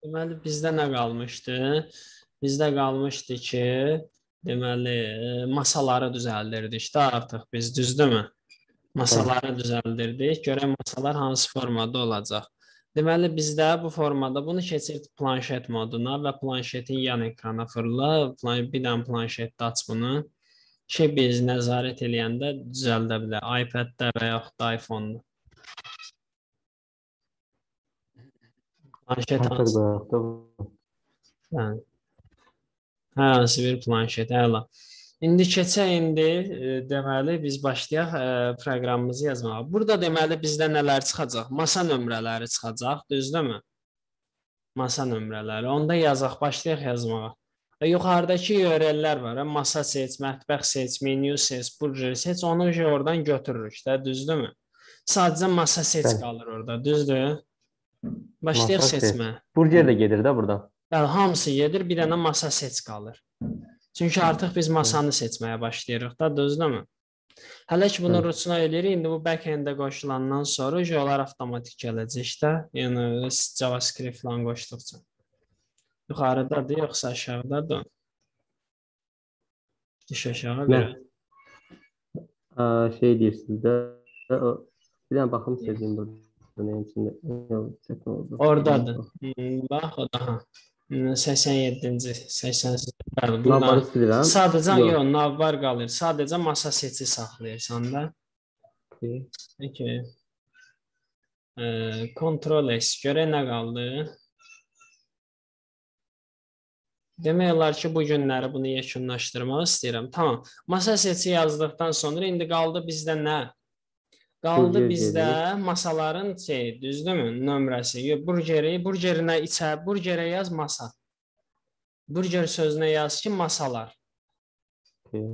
Deməli bizdə nə qalmışdı? Bizdə qalmışdı ki, deməli masaları düzəldirdik də artıq biz, düzdürmü? Masaları düzəldirdik. Görək masalar hansı formada olacaq. Deməli bizdə bu formada bunu keçir planşet moduna və planşetin yan ekrana fırla. Plan bir dənə planşetdə aç bunu. Ki biz nəzarət eləyəndə düzəldə bilər. iPad-də və yaxud da iPhone-da. Planşet hansı? Yəni hər hansı bir planşet, əla. İndi keçək indi e, deməli biz başlayaq e, proqramımızı yazmağa. Burada deməli bizdə nələr çıxacaq? Masa nömrələri çıxacaq, düzdürmü? Masa nömrələri. Onda yazaq, başlayaq yazmağa. Və yuxarıdakı URL-lər var. Masa seç, mətbəx seç, menyu seç, burger seç. Onu oradan götürürük də, düzdürmü? Sadəcə masa seç qalır orada, düzdür? Başlayaq seçmə. Seç. Burger də gedir də burada. Bəli, hamısı gedir, bir dənə masa seç qalır. Çünki artıq biz masanı seçməyə başlayırıq da, düzdürmü? Hələ ki bunu rutina eləyirik. İndi bu back-enddə qoşulandan sonra onlar avtomatik gələcək də. Yəni JavaScript ilə qoşduqca. Yuxarıdadır yoxsa aşağıdadır? Düş aşağı bir. şey deyirsiniz də bir dənə baxım istəyirəm burada. Nəyin içində? Ordadır. Bax, o da. 87-ci, 88. Bəli, silirəm. Sadəcə yox, yox navbar qalır. Sadəcə masa seçi saxlayırsan da. Peki. E, Ctrl S görə nə qaldı? Demək olar ki, bu günləri bunu yekunlaşdırmaq istəyirəm. Tamam. Masa seçi yazdıqdan sonra indi qaldı bizdə nə? Qaldı bizdə masaların şey, düzdürmü? Nömrəsi. Burgeri, burgerinə içə, burgerə yaz masa. Burger sözünə yaz ki, masalar. Okay.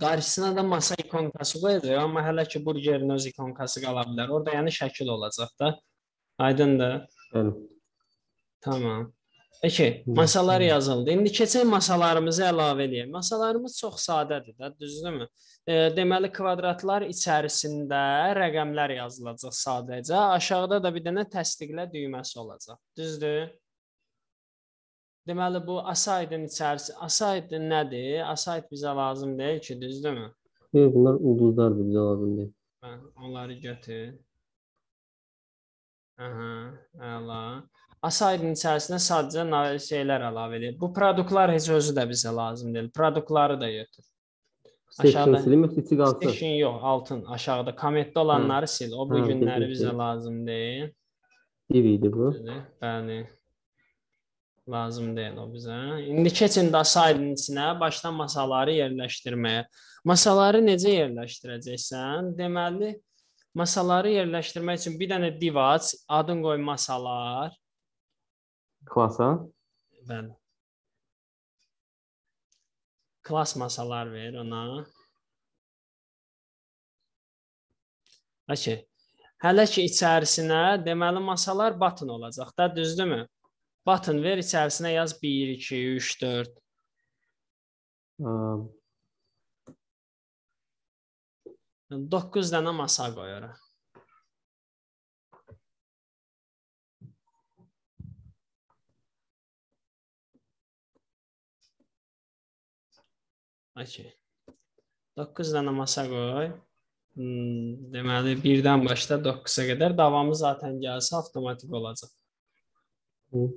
Qarşısına da masa ikonkası qoyacaq, amma hələ ki burgerin öz ikonkası qala bilər. Orada yəni şəkil olacaq da. Aydındır? Bəli. Tamam. Peki, masalar yazıldı. İndi keçək masalarımızı əlavə edək. Masalarımız çox sadədir də, düzdürmü? E, deməli kvadratlar içərisində rəqəmlər yazılacaq sadəcə. Aşağıda da bir dənə təsdiqlə düyməsi olacaq. Düzdür? Deməli bu aside-in içərisi, aside nədir? Aside bizə lazım deyil ki, düzdürmü? Yox, bunlar ulduzlardır, bizə lazım deyil. Mən onları götür. Aha, əla. Asaydın içərisinə sadəcə şeylər əlavə edir. Bu produktlar heç özü də bizə lazım deyil. Produktları da götür. Section silim yoxsa içi qalsın? Section yox, altın, aşağıda kommentdə olanları Hı. sil. O bu Hı, günləri bizə lazım deyil. Div idi bu. Bəli. Lazım deyil o bizə. İndi keçin də asaydın içinə başdan masaları yerləşdirməyə. Masaları necə yerləşdirəcəksən? Deməli, masaları yerləşdirmək üçün bir dənə div aç, adın qoy masalar. Klasa? Bəli. Klas masalar ver ona. Okay. Hələ ki içərisinə deməli masalar button olacaq da, düzdürmü? Button ver içərisinə yaz 1 2 3 4. Um. 9 dənə masa qoy Okay. 9 dənə masa qoy. Hmm, deməli 1-dən başla 9-a qədər davamı zaten gəlsə avtomatik olacaq. Hı.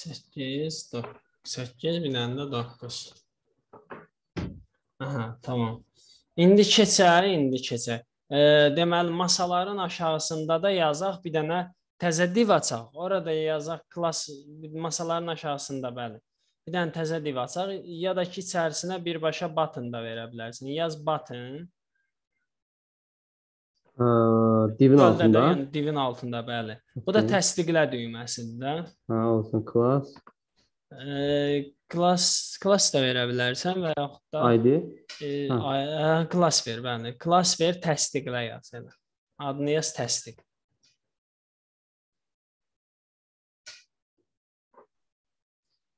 Səkkiz, doqquz. 8 bir dənə də 9. Aha, tamam. İndi keçək, indi keçək. E, deməli masaların aşağısında da yazaq bir dənə təzə div açaq. Orada yazaq klass masaların aşağısında bəli. Bir dənə təzə div açaq ya da ki içərisinə birbaşa button da verə bilərsən. Yaz button. Ə, divin Böldə altında. Da, yəni divin altında bəli. Bu da təsdiqlə düyməsidir də. Hə, olsun class. Ə, class class da verə bilərsən və yaxud da ID E, Hə. a- klass ver, bəli. Klass ver, təsdiqlə yaz elə. Adını yaz təsdiq.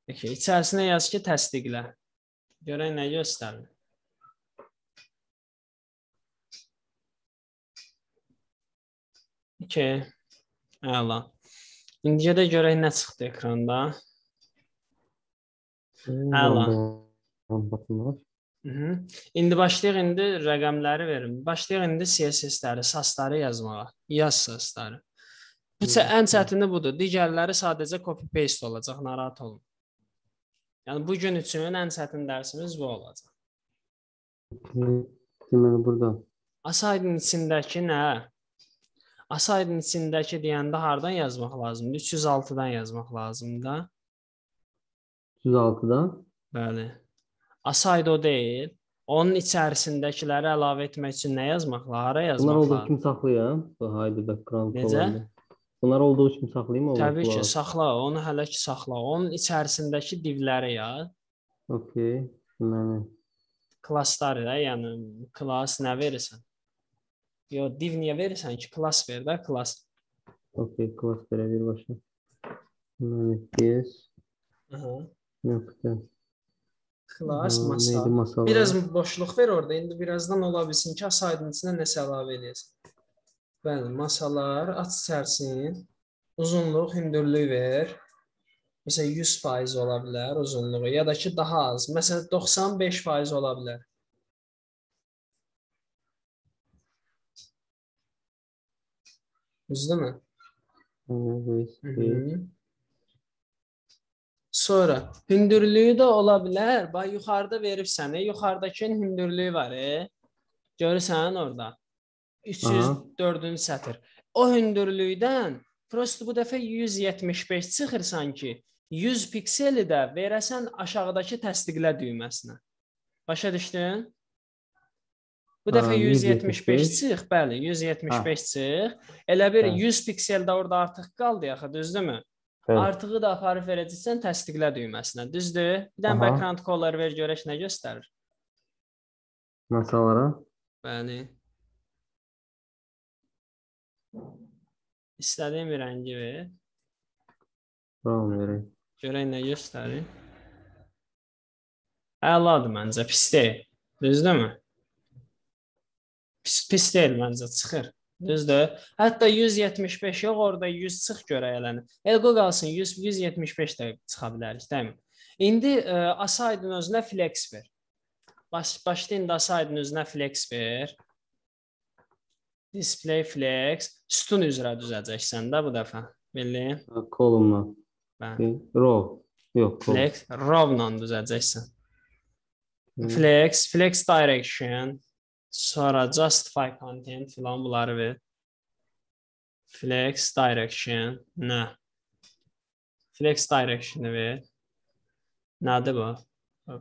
Peki, içərisinə yaz ki, təsdiqlə. Görək nə göstərir. İki. Əla. İndiyə də görək nə çıxdı ekranda. Əla. Mhm. İndi başlayaq indi rəqəmləri verin. Başlayaq indi CSS-ləri, SAS-ları yazmağa. Yaz SAS-ları. Bu ən çətini budur. Digərləri sadəcə copy paste olacaq, narahat olun. Yəni bu gün üçün ən çətin dərsimiz bu olacaq. Deməli burada Asaydın içindəki nə? Asaydın içindəki deyəndə hardan yazmaq lazımdır? 306-dan yazmaq lazımdır da. 106-dan Bəli. Aside o deyil. Onun içərisindəkiləri əlavə etmək üçün nə yazmaq lazım? Hara bunlar yazmaq olduğu lazım? kimi saxlayım. Bu hide background Necə? Bunlar olduğu kimi saxlayım mı? Təbii ki, saxla, onu hələ ki saxla. Onun içərisindəki divləri yaz. Okay. Deməli. Klassları da, yəni klass nə verirsən? Yo, div niyə verirsən ki? Klass ver də, klass. Okay, class verə birbaşa. Deməli, yes. Aha. Klass Aa, masa. Neydi masalar? Biraz boşluq ver orada. İndi birazdan ola bilsin ki, asaydın içinə nəsə əlavə edəsən. Bəli, masalar aç içərsin. Uzunluq, hündürlük ver. Məsələn 100% ola bilər uzunluğu ya da ki daha az. Məsələn 95% ola bilər. Düzdürmü? Evet. Hı-hı. Sonra hündürlüyü də ola bilər. Bax yuxarıda veribsən, yuxarıdakının hündürlüyü var, e. Görürsən orada. 304-cü sətr. O hündürlükdən prosto bu dəfə 175 çıxır sanki. 100 pikseli də verəsən aşağıdakı təsdiqlə düyməsinə. Başa düşdün? Bu dəfə Ha, 175 175 çıx, bəli, 175 çıx. Elə bir Hə. 100 piksel də orada artıq qaldı axı, düzdürmü? Bəli. Artığı da aparıb verəcəksən təsdiqlə düyməsinə. Düzdür? Bir dənə background color ver görək nə göstərir. Masalara. Bəli. İstədiyin bir rəngi ver. Brown verək. Görək nə göstərir. Əladır məncə, pis deyil. Düzdürmü? Pis, pis deyil məncə, çıxır. Düzdür? Hətta 175 yox, orada 100 çıx görək eləni. Elqo qalsın 100 175 də çıxa bilərik, deyilmi? İndi ə, asaydın özünə flex ver. Baş, başda indi asaydın özünə flex ver. Display flex sütun üzrə düzəcəksən də bu dəfə. Bildin? Ha, Columnla. Bəli. Row. Yox, column. Flex row-la düzəcəksən. Flex, flex direction, sonra justify content filan bunları ver. Flex direction, nə? Flex direction-ı ver. Nədir bu?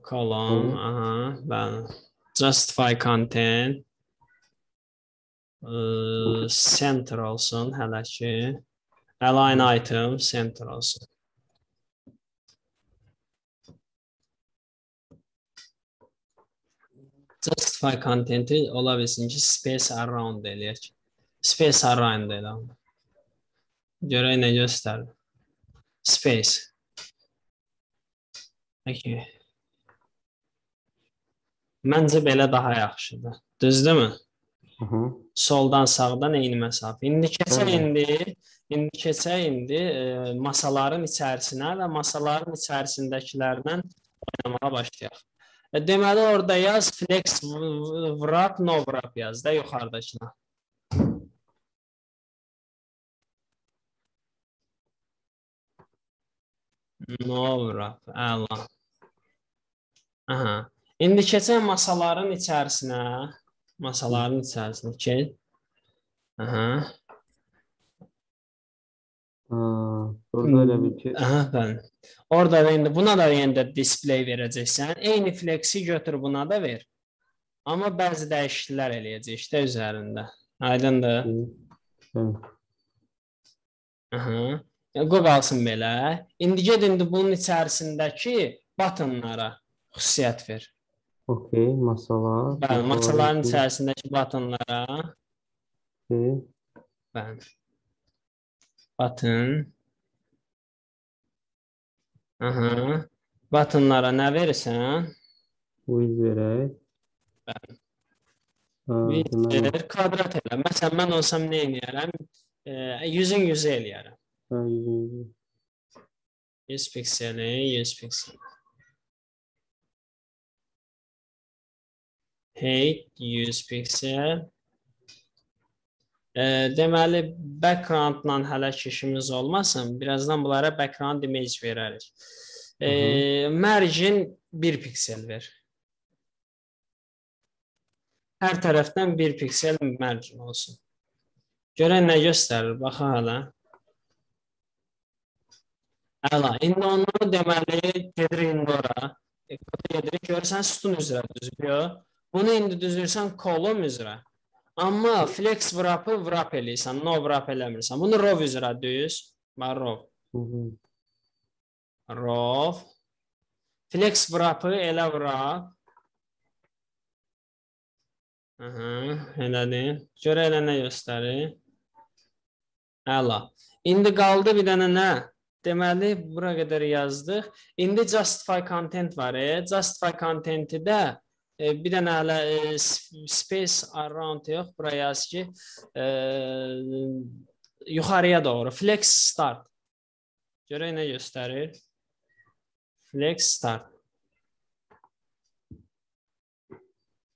Column, Hı. aha, bəli. Justify content. Iı, center olsun hələ ki. Align item center olsun. Justify content'i ola bilsin ki, space around eləyək. Space around elə. Görək nə göstərir. Space. Okay. Məncə belə daha yaxşıdır. Düzdürmü? Aha. Soldan sağdan eyni məsafə. İndi keçək indi, indi keçək indi e, masaların içərisinə və masaların içərisindəkilərdən oynamağa başlayaq. Deməli orada yaz flex wrap no wrap yaz da yuxarıdakına. No wrap, əla. Aha. İndi keçək masaların içərisinə. Masaların içərisinə keç. Aha. Aa, burada elə bir ki, Aha, bəli. Orada da indi buna da yenə də display verəcəksən. Eyni flexi götür buna da ver. Amma bəzi dəyişikliklər eləyəcək işte üzərində. Aydındır? bəli. Aha. Qoy qalsın belə. İndi get indi bunun içərisindəki buttonlara xüsusiyyət ver. Okey, masalar. Bəli, masaların içərisindəki batonlara Okey. bəli. Button. Aha. Buttonlara nə verirsən? Viz verək. Bəli. Ver, kvadrat elə. Məsələn, mən olsam nə edərəm? E, 100-ün 100 eləyərəm. ha, yüzün- 100 pikseli, 100 piksel. Height 100 piksel. Deməli, background-la hələ ki işimiz olmasın. Birazdan bunlara background image verərik. E, margin 1 piksel ver. Hər tərəfdən 1 piksel margin olsun. Görən nə göstərir? Baxın hələ. Əla. İndi onu deməli gedirik indi ora. E, koda gedirik. Görürsən sütun üzrə düzülüyor. Bunu indi düzürsən kolon üzrə. Amma flex wrap-ı wrap eləyirsən, no wrap eləmirsən. Bunu row üzrə düz. Bax row. Row. Flex wrap-ı elə wrap. Aha, elədir. Görə elə nə göstərir? Əla. İndi qaldı bir dənə nə? Deməli, bura qədər yazdıq. İndi justify content var. E? Justify contenti də bir dənə hələ e, space around yox, bura yaz ki, e, yuxarıya doğru flex start. Görək nə göstərir? Flex start.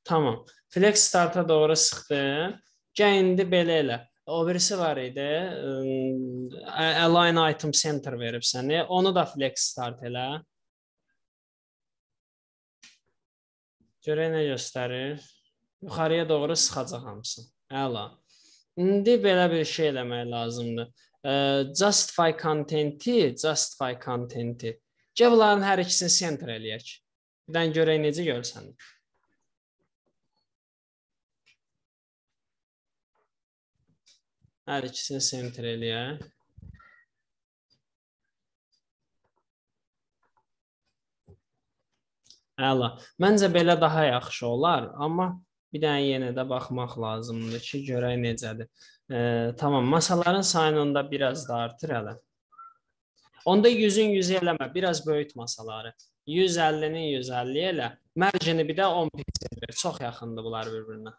Tamam. Flex starta doğru sıxdım. Gəl indi belə elə. O birisi var idi. Align item center verib səni. Onu da flex start elə. Görək nə göstərir. Yuxarıya doğru sıxacaq hamısı. Əla. İndi belə bir şey eləmək lazımdır. Justify contenti, justify contenti. Gəl bunların hər ikisini center eləyək. Bir dənə görək necə görsən. Hər ikisini center eləyək. Əla. Məncə belə daha yaxşı olar, amma bir dənə yenə də baxmaq lazımdır ki, görək necədir. E, tamam, masaların sayını onda biraz da artır hələ. Onda 100-ün 100 eləmə, biraz böyüt masaları. 150-ni 150 elə. Mərcini bir də 10 piksel ver. Çox yaxındır bunlar bir-birinə.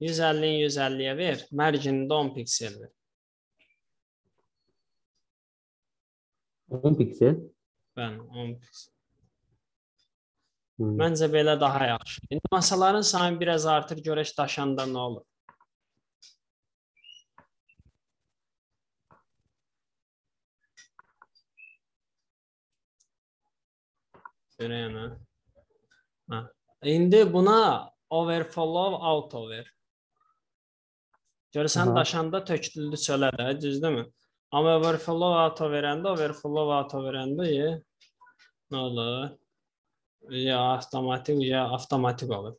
150-ni 150-yə ver, mərcini də 10 piksel ver. 10 piksel. Bəli, 10 piksel. Hı. Məncə belə daha yaxşı. İndi masaların sayını biraz artır, görək daşanda nə olur. Görək ana. Ha. İndi buna overflow auto ver. Görürsən daşanda töküldü çölə də, düzdürmü? Amma overflow auto verəndə, overflow auto verəndə nə olur? Ya avtomatik, ya avtomatik olur.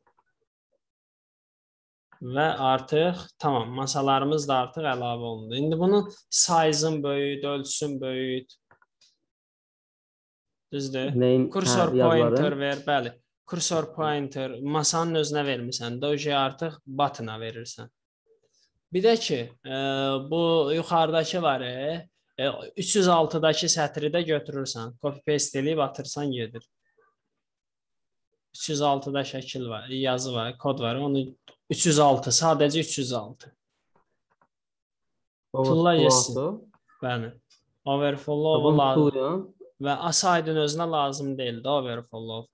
Və artıq tamam, masalarımız da artıq əlavə olundu. İndi bunun size-ın böyüt, ölçüsün böyüt. Düzdür? Nəyin Kursor hə, pointer ver, bəli. Kursor pointer masanın özünə vermisən. Doge artıq button-a verirsən. Bir də ki, e, bu yuxarıdakı var, e, 306-dakı sətri də götürürsən. Copy paste eləyib atırsan gedir. 306-da şəkil var, yazı var, kod var. Onu 306, sadəcə 306. Tulla yesin. Overflow. Bəli. Overflow Taban lazım. tullayan. Və asaydın özünə lazım deyildi overflow.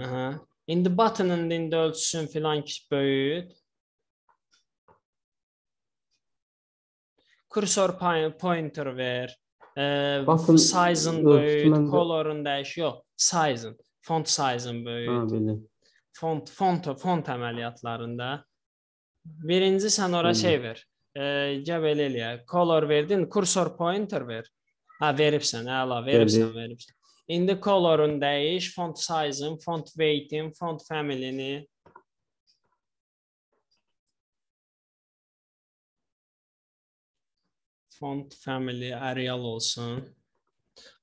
Aha. İndi button'ın da indi ölçüsün filan ki böyüt. Kursor poi- pointer ver. Ee, Button size'ın ölçüsü böyüt, məndə- color'ın dəyiş, yox, size'ın, font size'ın bildim. font font font əməliyyatlarında birinci sən ora şey ver. E, gəl belə eləyə. Color verdin, kursor pointer ver. Ha veribsən, əla, veribsən, veribsən. İndi color'un dəyiş, font size-ın, font weight-in, font family-ni. Font family Arial olsun.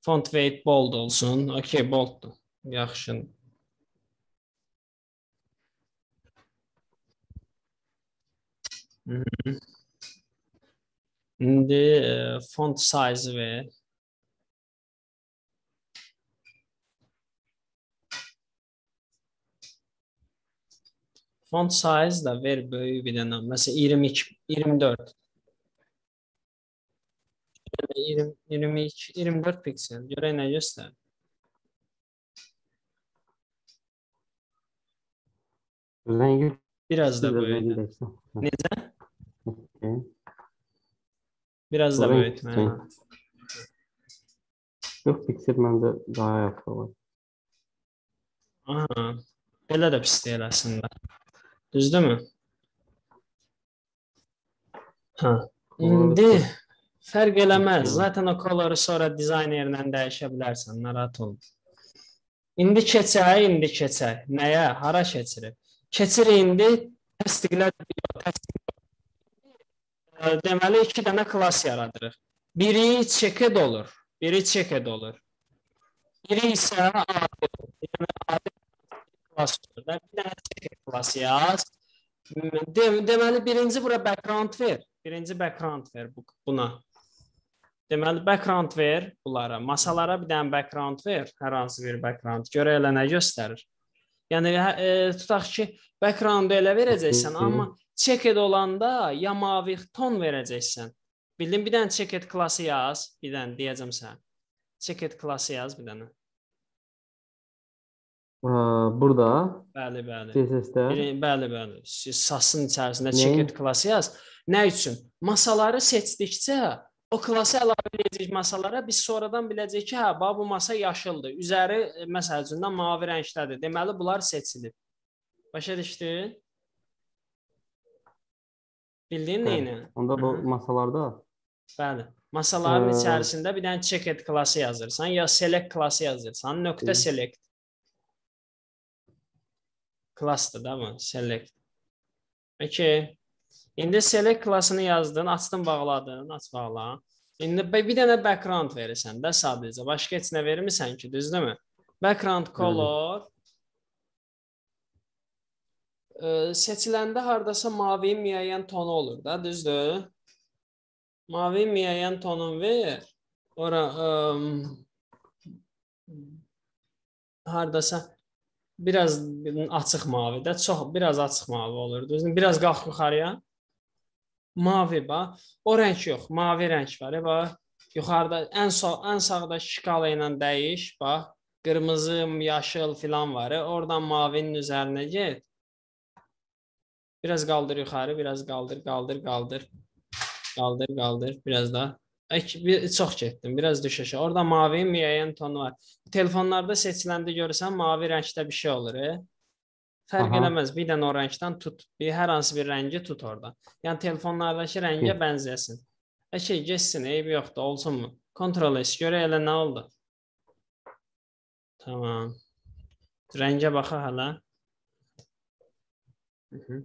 Font weight bold olsun. Okay, bolddur. Yaxşı. İndi e, font size ver. Font size da ver böyük bir dənə. Məsələn 22, 24. 20, 22, 24 piksel. Görək nə göstərir. Rengi Biraz da biraz böyük. rengi değişti. Necə? Okay. Biraz da Renk böyütmə. renk. hə. Yok piksel bende daha yaxşı olur. Aha. Belə də pis deyil əslində. Düzdürmü? Hə. İndi fərq eləməz. Zaten o koloru sonra dizaynerlə dəyişə bilərsən, narahat olma. İndi keçək, indi keçək. Nəyə? Hara keçirik? Keçirik indi təsdiqlə təsdiq. Ə, Deməli iki dənə klass yaradırıq. Biri checked olur, biri checked olur. Biri isə adi. Yəni adi klass olur. Bir dənə checked klass yaz. Dem deməli birinci bura background ver. Birinci background ver bu buna. Deməli background ver bunlara. Masalara bir dənə background ver. Hər hansı bir background. Görə elə nə göstərir? Yəni hə- e, tutaq ki, background-u elə verəcəksən, amma checked olanda ya mavi ton verəcəksən. Bildin bir dənə checked klassı yaz, bir dənə deyəcəm sən. Checked klassı yaz bir dənə. Ee, burada Bəli, bəli. CSS-də bəli, bəli. Siz SAS-ın içərisində checked klassı yaz. Nə üçün? Masaları seçdikcə o klası əlavə edəcək masalara biz sonradan biləcəyik ki, hə, bax bu masa yaşıldır. Üzəri məsəl üçün də mavi rəngdədir. Deməli bunlar seçilib. Başa düşdün? Bildin Bəli. nəyini? onda bu masalarda Bəli. Masaların Ee, içərisində bir dənə checked klassı yazırsan ya select klassı yazırsan. Nöqtə Hı. select. Klassdır da bu, select. Okay. İndi select klassını yazdın, açdın, bağladın, aç bağla. İndi bir dənə background verirsən də sadəcə. Başqa heç nə vermirsən ki, düzdürmü? Background color Ə, seçiləndə hardasa mavi müəyyən tonu olur da, düzdür? Mavi müəyyən tonun ver. Ora ə, hardasa biraz açıq mavidə, çox biraz açıq mavi olur. Düzdür? Biraz qalx yuxarıya. Mavi bax. O rəng yox, mavi rəng var. e, Bax. Yuxarıda ən sağ ən sağda şkala ilə dəyiş, bax. Qırmızı, yaşıl filan var. e, Oradan mavinin üzərinə get. Biraz qaldır yuxarı, biraz qaldır, qaldır, qaldır. Qaldır, qaldır, biraz da. Bir, çox getdim, biraz düş aşağı. Orada mavi müəyyən tonu var. Telefonlarda seçiləndə görürsən mavi rəngdə bir şey olur. E? Fərq Aha. eləməz. Bir dənə o rəngdən tut. Bir hər hansı bir rəngi tut orada. Yəni telefonlardakı rəngə bənzəsin. Şey getsin, eybi yoxdur, olsunmu? Kontrol et, görə elə nə oldu? Tamam. Rəngə baxaq hələ. Mhm.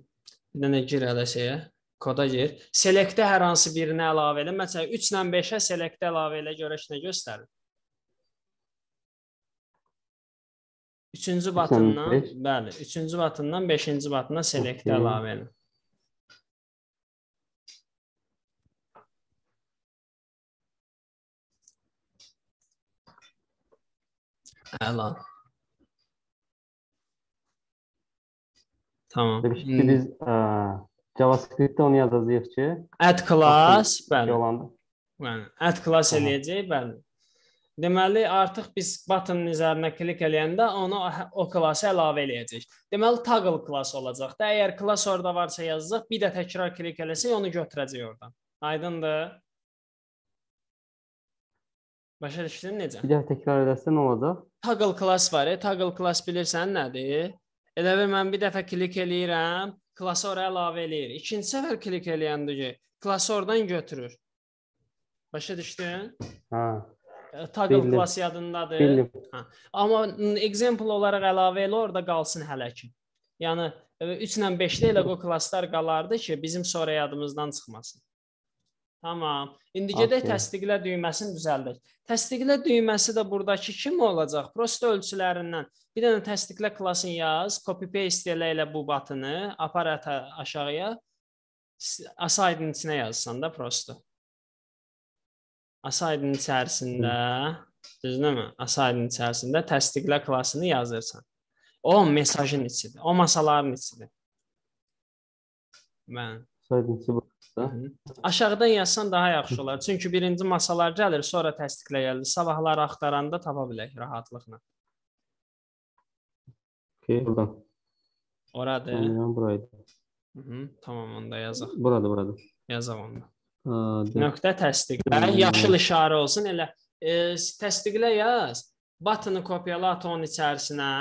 Bir dənə gir hələ şeyə. Koda gir. Select-ə hər hansı birini əlavə elə. Məsələn 3 ilə 5-ə select əlavə elə görək nə göstərir. Üçüncü batından, beş. bəli, üçüncü batından beşinci batına select əlavə elə. Əla. Tamam. demişdik Hmm. ki biz e, JavaScript'te onu yazacağıq ki Add class, bəli. Bəli, add class eləyəcək, bəli. Deməli, artıq biz buttonun üzərinə klik eləyəndə onu o klassa əlavə eləyəcək. Deməli, toggle klass olacaq da. Əgər klass orada varsa yazacaq, bir də təkrar klik eləsək onu götürəcək oradan. Aydındır? Başa düşdün necə? bir daha tekrar edersen ne olacak? Toggle class var. E, toggle class bilirsən nədir? Elə bil mən bir dəfə klik eləyirəm, klassı ora əlavə eləyir. İkinci səfər klik eləyəndə ki, klassı oradan götürür. Başa düşdün? E, Toggle Bildim. class yadındadır. bildim. Amma n- example olaraq əlavə elə orada qalsın hələ ki. Yəni 3 ilə 5-də elə o klasslar qalardı ki, bizim sonra yadımızdan çıxmasın. Tamam. İndi gedək Okey. təsdiqlə düyməsini düzəldək. Təsdiqlə düyməsi də burdakı kimi olacaq? Prosta ölçülərindən bir dənə təsdiqlə klasını yaz, copy paste elə elə bu batını aparat aşağıya asaydın içinə yazsan da prosta. Asaydın içərisində, düzdürmü? Asaydın içərisində təsdiqlə klasını yazırsan. O mesajın içidir. O masaların içidir. Mən Saydın ki, bu. Hı -hı. Aşağıdan yazsan daha yaxşı olar. Çünki birinci masalar gəlir, sonra təsdiqlə gəlir. Sabahları axtaranda tapa bilək rahatlıqla. Okey, buradan. Oradır. Tamam, buraydı. Hı -hı. Tamam, onda yazaq. Burada, burada. Yazaq onda. Nöqtə təsdiqlə, Hmm. yaşıl işarə olsun. Elə e, təsdiqlə yaz. Button-ı kopyala at onun içərisinə.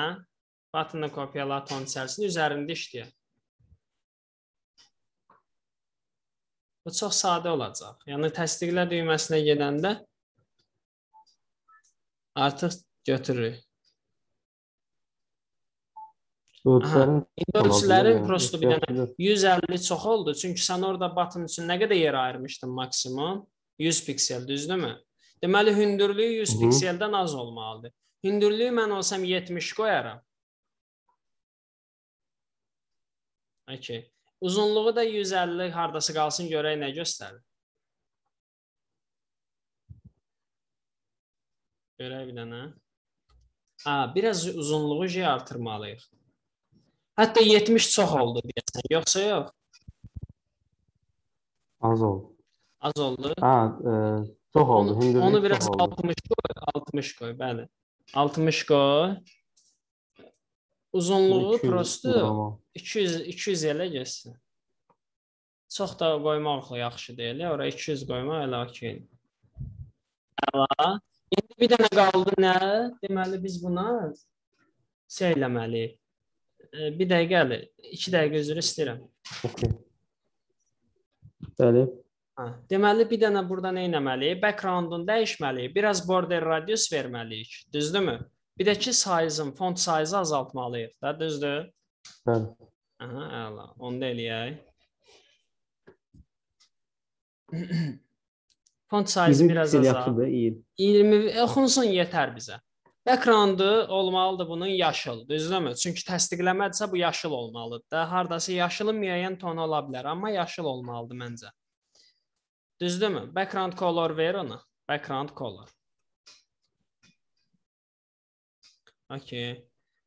Button-ı kopyala at onun içərisinə, üzərində işləyək. Bu çox sadə olacaq. Yəni təsdiqlə düyməsinə gedəndə artıq götürürük. Olabilir, prosto bir dənə ehtiyaclı. 150 çox oldu. Çünki sən orada button üçün nə qədər yer ayırmışdın maksimum? 100 piksel, düzdürmü? Deməli hündürlüyü 100 Hı -hı. pikseldən az olmalıdır. Hündürlüyü mən olsam 70 qoyaram. Okay. Uzunluğu da 150 hardasa qalsın görək nə göstərir. Görək bir dənə. Ha, biraz uzunluğu şey artırmalıyıq. Hətta 70 çox oldu deyəsən. Yoxsa yox? Az oldu. Az oldu. Ha, e, çok oldu. Onu, Hündürlük onu biraz oldu. 60 koy, 60 koy, bəli. 60 koy. Uzunluğu 200 prosto qrama. 200 200 elə getsin. Çox da qoymaq yaxşı deyil. Ora 200 qoymaq elə okey. Əla. İndi bir dənə qaldı nə? Deməli biz buna şey eləməliyik. Bir dəqiqə, 2 dəqiqə üzr istəyirəm. Okey. Bəli. Ha, deməli bir dənə burada nə etməliyik? Background-unu dəyişməliyik. Biraz border radius verməliyik. Düzdürmü? Bir də ki size-ın, font size-ı azaltmalıyıq da, düzdür? Bəli. Aha, əla. Onu da eləyək. font size biraz iyi. 20 oxunsun yetər bizə. Background-ı olmalıdır bunun yaşıl, düzdürmü? Çünki təsdiqləmədirsə bu yaşıl olmalıdır da. Hardasa yaşılın müəyyən tonu ola bilər, amma yaşıl olmalıdır məncə. Düzdürmü? Background color ver ona. Background color. Okay.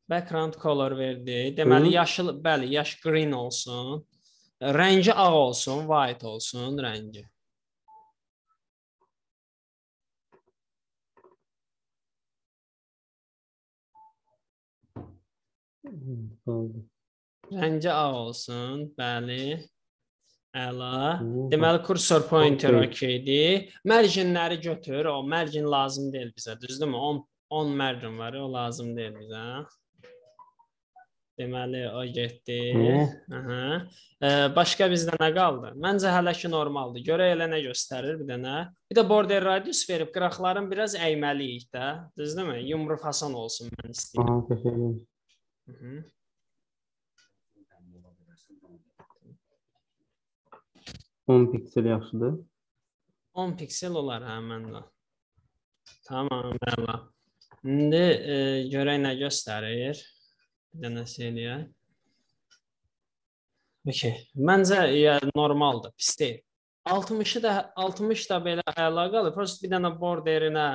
Background color verdi. Deməli Hı. yaşıl, bəli, yaş green olsun. Rəngi ağ olsun, white olsun rəngi. Rəngi ağ olsun, bəli. Əla. Deməli kursor pointer Okey. okeydir. Mərcinləri götür. O mərcin lazım deyil bizə, düzdürmü? 10 10 mərcin var, o lazım deyil bizə. Deməli o getdi. Aha. E, başqa bizdə nə qaldı? Məncə hələ ki normaldır. Görək elə nə göstərir bir dənə. Bir də border radius verib qıraqların biraz əyməliyik də. Düzdürmü? Yumru fason olsun mən istəyirəm. Aha, təşəkkür ederim. -hı. On piksel yaxşıdır. 10 piksel olar həmən Tamam, əla. İndi e, görək nə göstərir. Bir dənə eləyək. Okay. Məncə ya, normaldır, pis deyil. 60-ı da 60 da belə əlaqəli. Prosta bir dənə borderinə,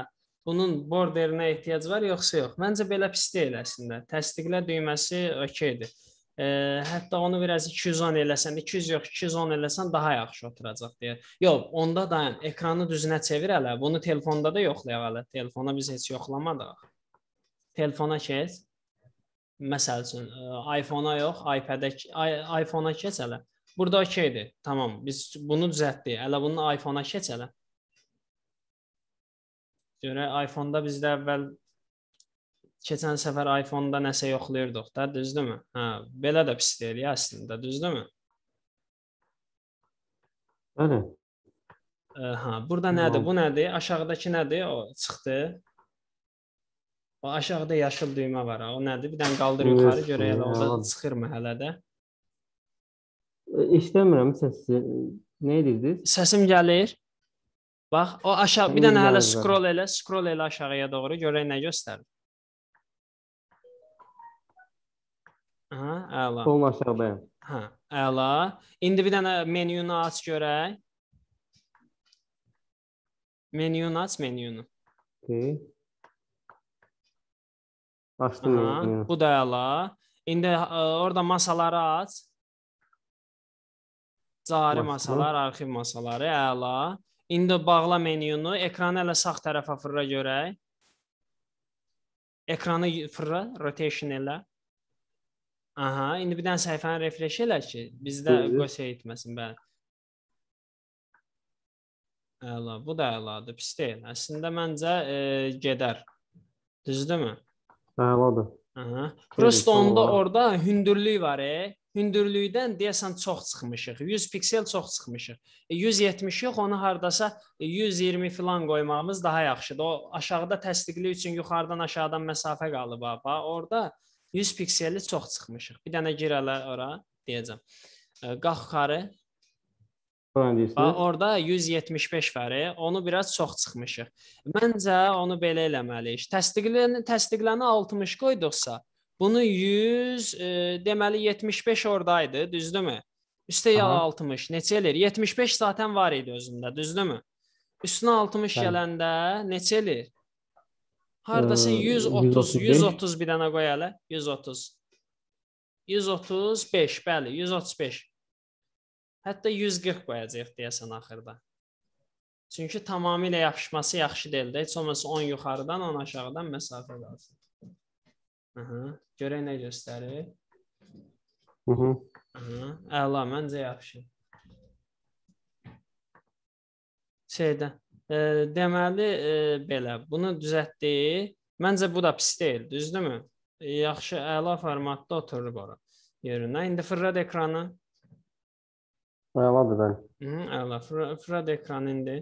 bunun borderinə ehtiyac var yoxsa yox? Məncə belə pis deyil əslində. Təsdiqlə düyməsi okeydir. E, hətta onu biraz 210 eləsən, 200 yox, 210 eləsən daha yaxşı oturacaq deyə. Yox, onda dayan, ekranı düzünə çevir hələ. Bunu telefonda da yoxlayaq hələ. Telefona biz heç yoxlamadıq. Telefona keç. Məsəl üçün, ə, iPhone-a yox, iPad-ə, iPhone-a keç hələ. Burada okeydir. Tamam, biz bunu düzəltdik. Hələ bunu iPhone-a keç hələ. Görə iPhone-da bizdə əvvəl keçən səfər iPhone-da nəsə yoxlayırdıq da, düzdürmü? Hə, belə də pis deyil ya əslində, düzdürmü? Bəli. Ə, Ha, burada nədir? Bu nədir? Aşağıdakı nədir? O çıxdı. O aşağıda yaşıl düymə var. O nədir? Bir dənə qaldır yuxarı görə elə o da yalan. çıxırmı hələ də? E, İşləmirəm səsi. Nə edirdiniz? Səsim gəlir. Bax, o aşağı bir dənə hələ scroll elə, scroll elə aşağıya doğru görək nə göstərir. Aha, əla. Solun aşağıdayım. Hə, əla. İndi bir dənə menyunu aç görək. Menyunu aç, menyunu. Okay. Açtım Aha, bu da əla. İndi ə, orada masaları aç. Cari masalar, arxiv masaları, əla. İndi bağla menyunu, ekranı elə sağ tərəfə fırla görək. Ekranı fırla, rotation elə. Aha, indi bir dənə səhifəni refresh elə ki, bizdə qoy etməsin, bəli. Əla, bu da əladır, pis deyil. Əslində məncə e, gedər. Düzdürmü? Əladır. Aha. Prosto son onda orada hündürlük var, e. Hündürlükdən deyəsən çox çıxmışıq. 100 piksel çox çıxmışıq. E, 170 yox, onu hardasa e, 120 filan qoymağımız daha yaxşıdır. O aşağıda təsdiqli üçün yuxarıdan aşağıdan məsafə qalıb baba. Orada 100 pikselli çox çıxmışıq. Bir dənə gir elə ora deyəcəm. E, Qalx yuxarı. Orada 175 var. e, Onu biraz çox çıxmışıq. Məncə onu belə eləməliyik. Təsdiqləni təsdiqləni 60 qoyduqsa, bunu 100, e, deməli 75 ordaydı, düzdürmü? Üstə ya Aha. 60, neçə eləyir? 75 zaten var idi özündə, düzdürmü? Üstünə 60 Bəli. gələndə neçə eləyir? Hardasa Ee, 130, 135. 130 bir dənə qoy hələ, 130. 135, bəli, 135. Hətta 140 qoyacağıq deyəsən axırda. Çünki tamamilə yapışması yaxşı deyil də. Heç olmasa 10 yuxarıdan, 10 aşağıdan məsafə qalsın. Aha, görək nə göstərir. -hı. Aha, əla, məncə yaxşı. Şeydə, e, deməli e, belə, bunu düzəltdi. Məncə bu da pis deyil, düzdürmü? E, yaxşı, əla formatda oturub ora yerinə. İndi fırlad ekranı. Əladır bəli. Hı, əla, fırlad ekranı indi.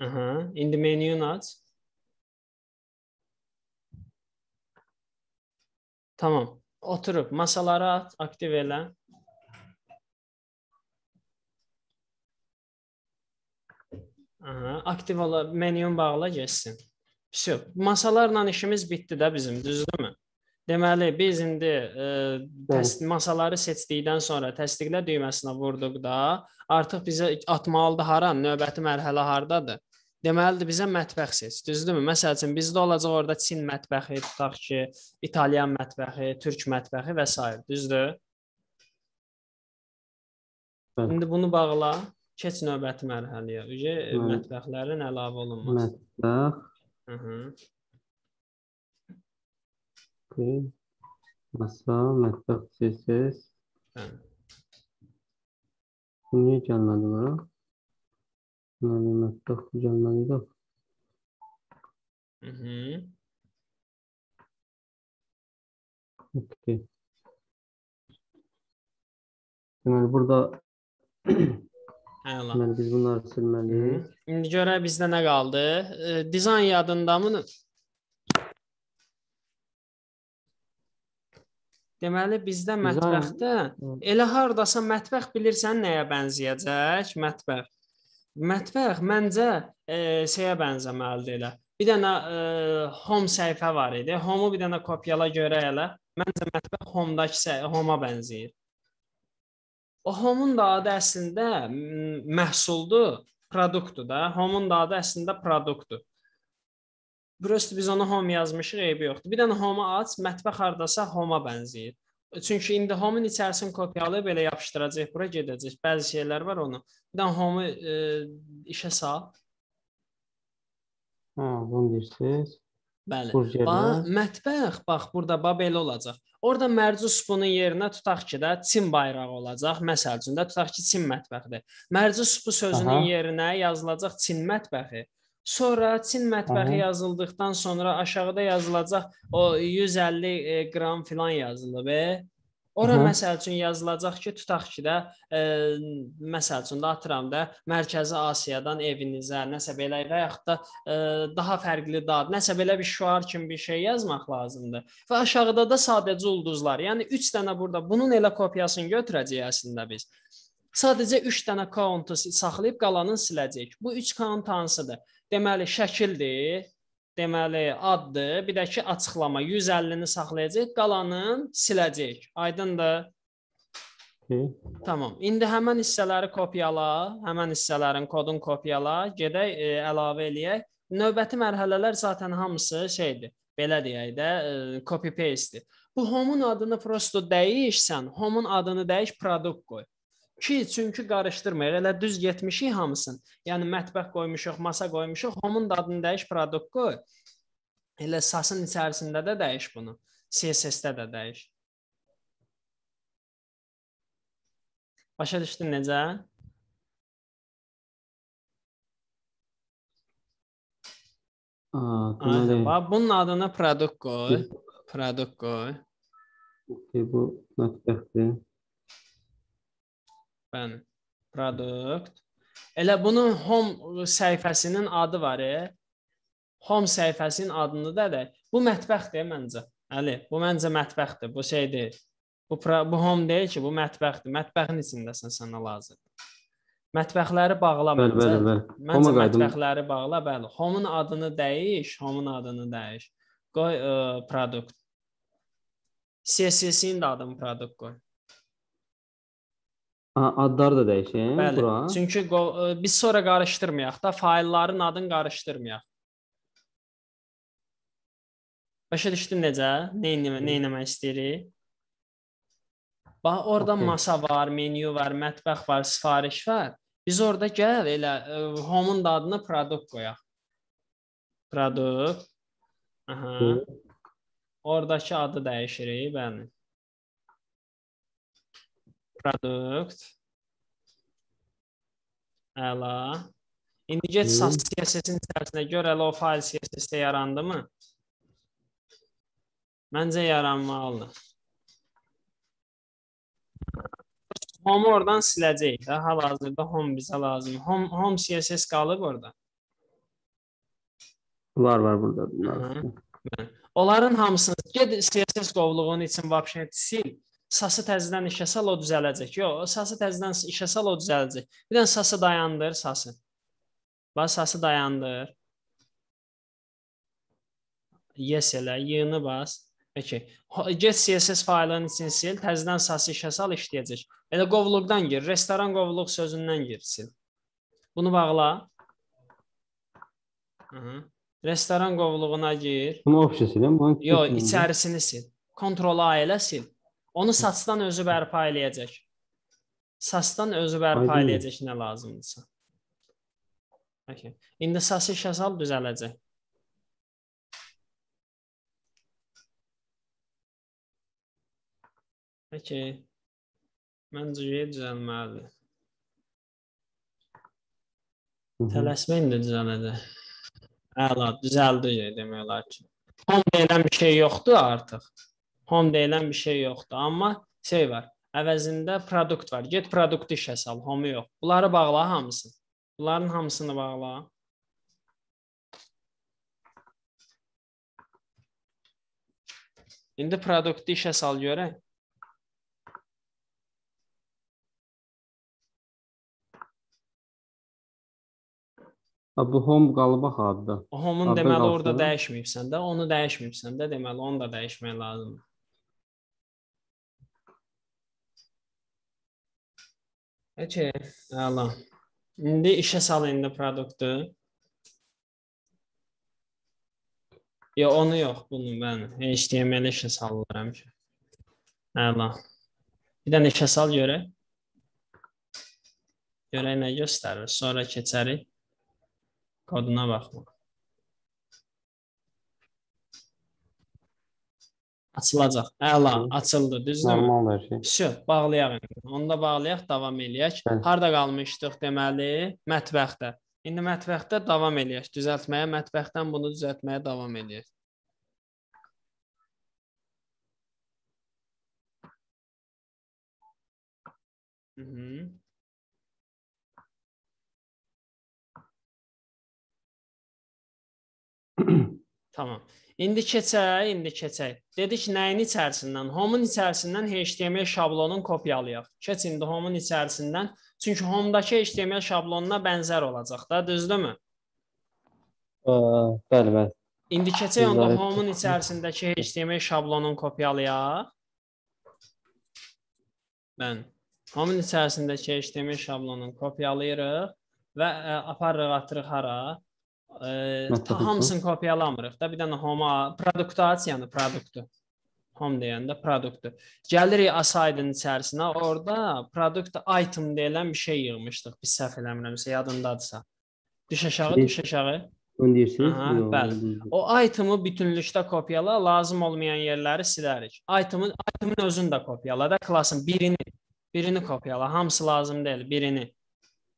Aha, indi menyunu aç. Tamam. Oturub masaları at, aktiv elə. Aha, aktiv ola, menyun bağla getsin. Всё. Masalarla işimiz bitdi də bizim, düzdürmü? Deməli, biz indi e, təs masaları seçdikdən sonra təsdiqlə düyməsinə vurduqda artıq bizə atmalıdır hara, növbəti mərhələ hardadır? Deməlidir bizə mətbəx seç, düzdürmü? Məsəl üçün bizdə olacaq orada Çin mətbəxi, tutaq ki, İtalyan mətbəxi, Türk mətbəxi və s. düzdür? Bəli. İndi bunu bağla, keç növbəti mərhələyə. Ücə mətbəxlərin əlavə olunması. Mətbəx. -hı. Okay. Masa, mətbəx seçəcəyiz. Bəli. Niyə gəlmədi bura? Deməli, mətbəx bu gəlməli yox. Hı -hı. Okay. Deməli, burada Əla. deməli, biz bunları silməliyik. İndi görək bizdə nə qaldı? E, dizayn yadındamı? Deməli bizdə mətbəxdə elə hardasa mətbəx bilirsən nəyə bənzəyəcək? Mətbəx. Mətbəx məncə e, şeyə bənzəməlidir elə. Bir dənə e, home səhifə var idi. Home-u bir dənə kopyala görə elə. Məncə mətbəx home-dakı home-a bənzəyir. O home-un da adı əslində məhsuldur, produktdur da. Home-un da adı əslində produktdur. Prosto biz ona home yazmışıq, eybi yoxdur. Bir dənə home aç, mətbəx hardasa home-a bənzəyir. Çünki indi home-un içərisini kopyalayıb belə yapışdıracaq, bura gedəcək. Bəzi şeylər var onu. Bir dənə home-u e, işə sal. Hə, bunu deyirsiniz. Bəli. Bax, mətbəx, bax burada bax belə olacaq. Orada mərcu supunun yerinə tutaq ki də Çin bayrağı olacaq. Məsəl üçün də tutaq ki Çin mətbəxidir. Mərcu supu sözünün Aha. yerinə yazılacaq Çin mətbəxi. Sonra Çin mətbəxi yazıldıqdan sonra aşağıda yazılacaq o 150 e, qram filan yazılıb. E. Ora Aha. məsəl üçün yazılacaq ki, tutaq ki də e, məsəl üçün də atıram da Mərkəzi Asiyadan evinizə nəsə belə və yaxud da e, daha fərqli dad, nəsə belə bir şüar kimi bir şey yazmaq lazımdır. Və aşağıda da sadəcə ulduzlar. Yəni 3 dənə burada bunun elə kopyasını götürəcəyik əslində biz. Sadəcə 3 dənə count-u saxlayıb qalanını siləcəyik. Bu 3 count hansıdır? Deməli şəkildir, deməli addır, bir də ki açıqlama 150-ni saxlayacağıq, qalanını siləcəyik. Aydındır? Okay. Tamam. İndi həmin hissələri kopyala, həmin hissələrin kodunu kopyala, gedək e, əlavə eləyək. Növbəti mərhələlər zaten hamısı şeydir. Belə deyək də, e, copy paste. Bu home-un adını prosto dəyişsən, home-un adını dəyiş product qoy. Ki, çünki qarışdırmayaq. Elə düz getmişik hamısını. Yəni mətbəx qoymuşuq, masa qoymuşuq, home-un da adını dəyiş product qoy. Elə sasın içərisində də dəyiş bunu. CSS-də də dəyiş. Başa düşdün necə? Deməli, Bax, bunun adını product qoy. Product qoy. okay, bu mətbəxdir. Bəli. Product. Elə bunun home səhifəsinin adı var, e. Home səhifəsinin adını da da. Bu mətbəxdir məncə. Əli, bu məncə mətbəxdir. Bu şey deyil. Bu bu home deyil ki, bu mətbəxdir. Mətbəxin içindəsən sənə lazımdır. Mətbəxləri bağla Bəli, məncə. bəli, bəli. Məncə mətbəxləri bağla, bəli. Home-un adını dəyiş, home-un adını dəyiş. Qoy ə, product. CSS-in də adını product qoy. Adları da dəyişək Bəli. bura. Çünki ə, biz sonra qarışdırmayaq da, faylların adını qarışdırmayaq. Başa düşdün necə? Nə etmə, nə etmək istəyirik? Bax, orada Okey. masa var, menyu var, mətbəx var, sifariş var. Biz orada gəl elə ə, home-un da adını product qoyaq. Product. Aha. Oradakı adı dəyişirik, bəli. Product. Əla. İndi get. SAS CSS-in içərisinə gör elə o fayl CSS-də yarandı mı? Məncə yaranmalıdır. Home oradan siləcəyik də. Hal-hazırda home bizə lazım. Home, home CSS qalıb orada. Var var burada. bunlar. Onların hamısını get CSS qovluğunun için vəbşə sil. Sası təzədən işə sal, o düzələcək. Yox, sası təzədən işə sal, o düzələcək. Bir dənə sası dayandır, sası. Bax, sası dayandır. Yes elə, yığını bas. Ho- Get CSS faylının için sil, təzədən sası işə sal, işləyəcək. Elə qovluqdan gir, restoran qovluq sözündən gir, sil. Bunu bağla. Hı -hı. Restoran qovluğuna gir. Bunu ofisilim. Bunun Yox, içində. içərisini sil. Kontrol A ilə sil. Onu saçdan özü bərpa eləyəcək. Saçdan özü bərpa Aydın. eləyəcək nə lazımdırsa. Okay. İndi sası işə sal düzələcək. Peki. Məncə düzəlməlidir. Tələsməyin də düzələcək. Əla, düzəldi demək olar ki. Home deyilən bir şey yoxdur artıq. Home deyilən bir şey yoxdur, amma şey var. Əvəzində produkt var. Get produktu işə sal, home yox. Bunları bağla hamısını. Bunların hamısını bağla. İndi produktu işə sal görək. Bu home qalıb axı adda. Home'un deməli orada dəyişməyibsən də, onu dəyişməyibsən də, deməli onu da dəyişmək lazımdır. Okey, əla. İndi işə sal indi produktu. Yo, onu yox, bunu mən HTML işə salıram ki. Əla. Bir dənə işə sal görək. Görək nə göstərir. Sonra keçərik koduna baxmaq. Açılacaq. Əla, açıldı, düzdürmü? Normal hər şey. Vsyo, bağlayaq indi. Onda bağlayaq, davam eləyək. Bəli. Harda qalmışdıq deməli? Mətbəxdə. İndi mətbəxdə davam eləyək. Düzəltməyə, mətbəxdən bunu düzəltməyə davam eləyək. Hı -hı. Tamam. İndi keçək, indi keçək. Dedik nəyin içərisindən? Home-un içərisindən HTML şablonun kopyalayaq. Keç indi Home-un içərisindən. Çünki Home-dakı HTML şablonuna bənzər olacaq da, düzdürmü? Bəli, bəli. İndi keçək onda Home-un içərisindəki HTML şablonunu kopyalayaq. Mən Home-un içərisindəki HTML şablonunu kopyalayırıq və ə, aparırıq, atırıq hara? Ə, hamısını kopyalamırıq da. Bir dənə Home produktasiyanı, produktu. Home deyəndə produktu. Gəlirik asaydın içərisinə. Orada product item deyilən bir şey yığmışdıq. Biz səhv eləmirəmsə, yadındadırsa. Düş aşağı, düş aşağı. Onu deyirsiniz? Aha, bəli. O item'ı bütünlükdə kopyala, lazım olmayan yerləri silərik. Item'ın item'ın özünü də kopyala da klassın birini, birini kopyala. Hamısı lazım deyil, birini.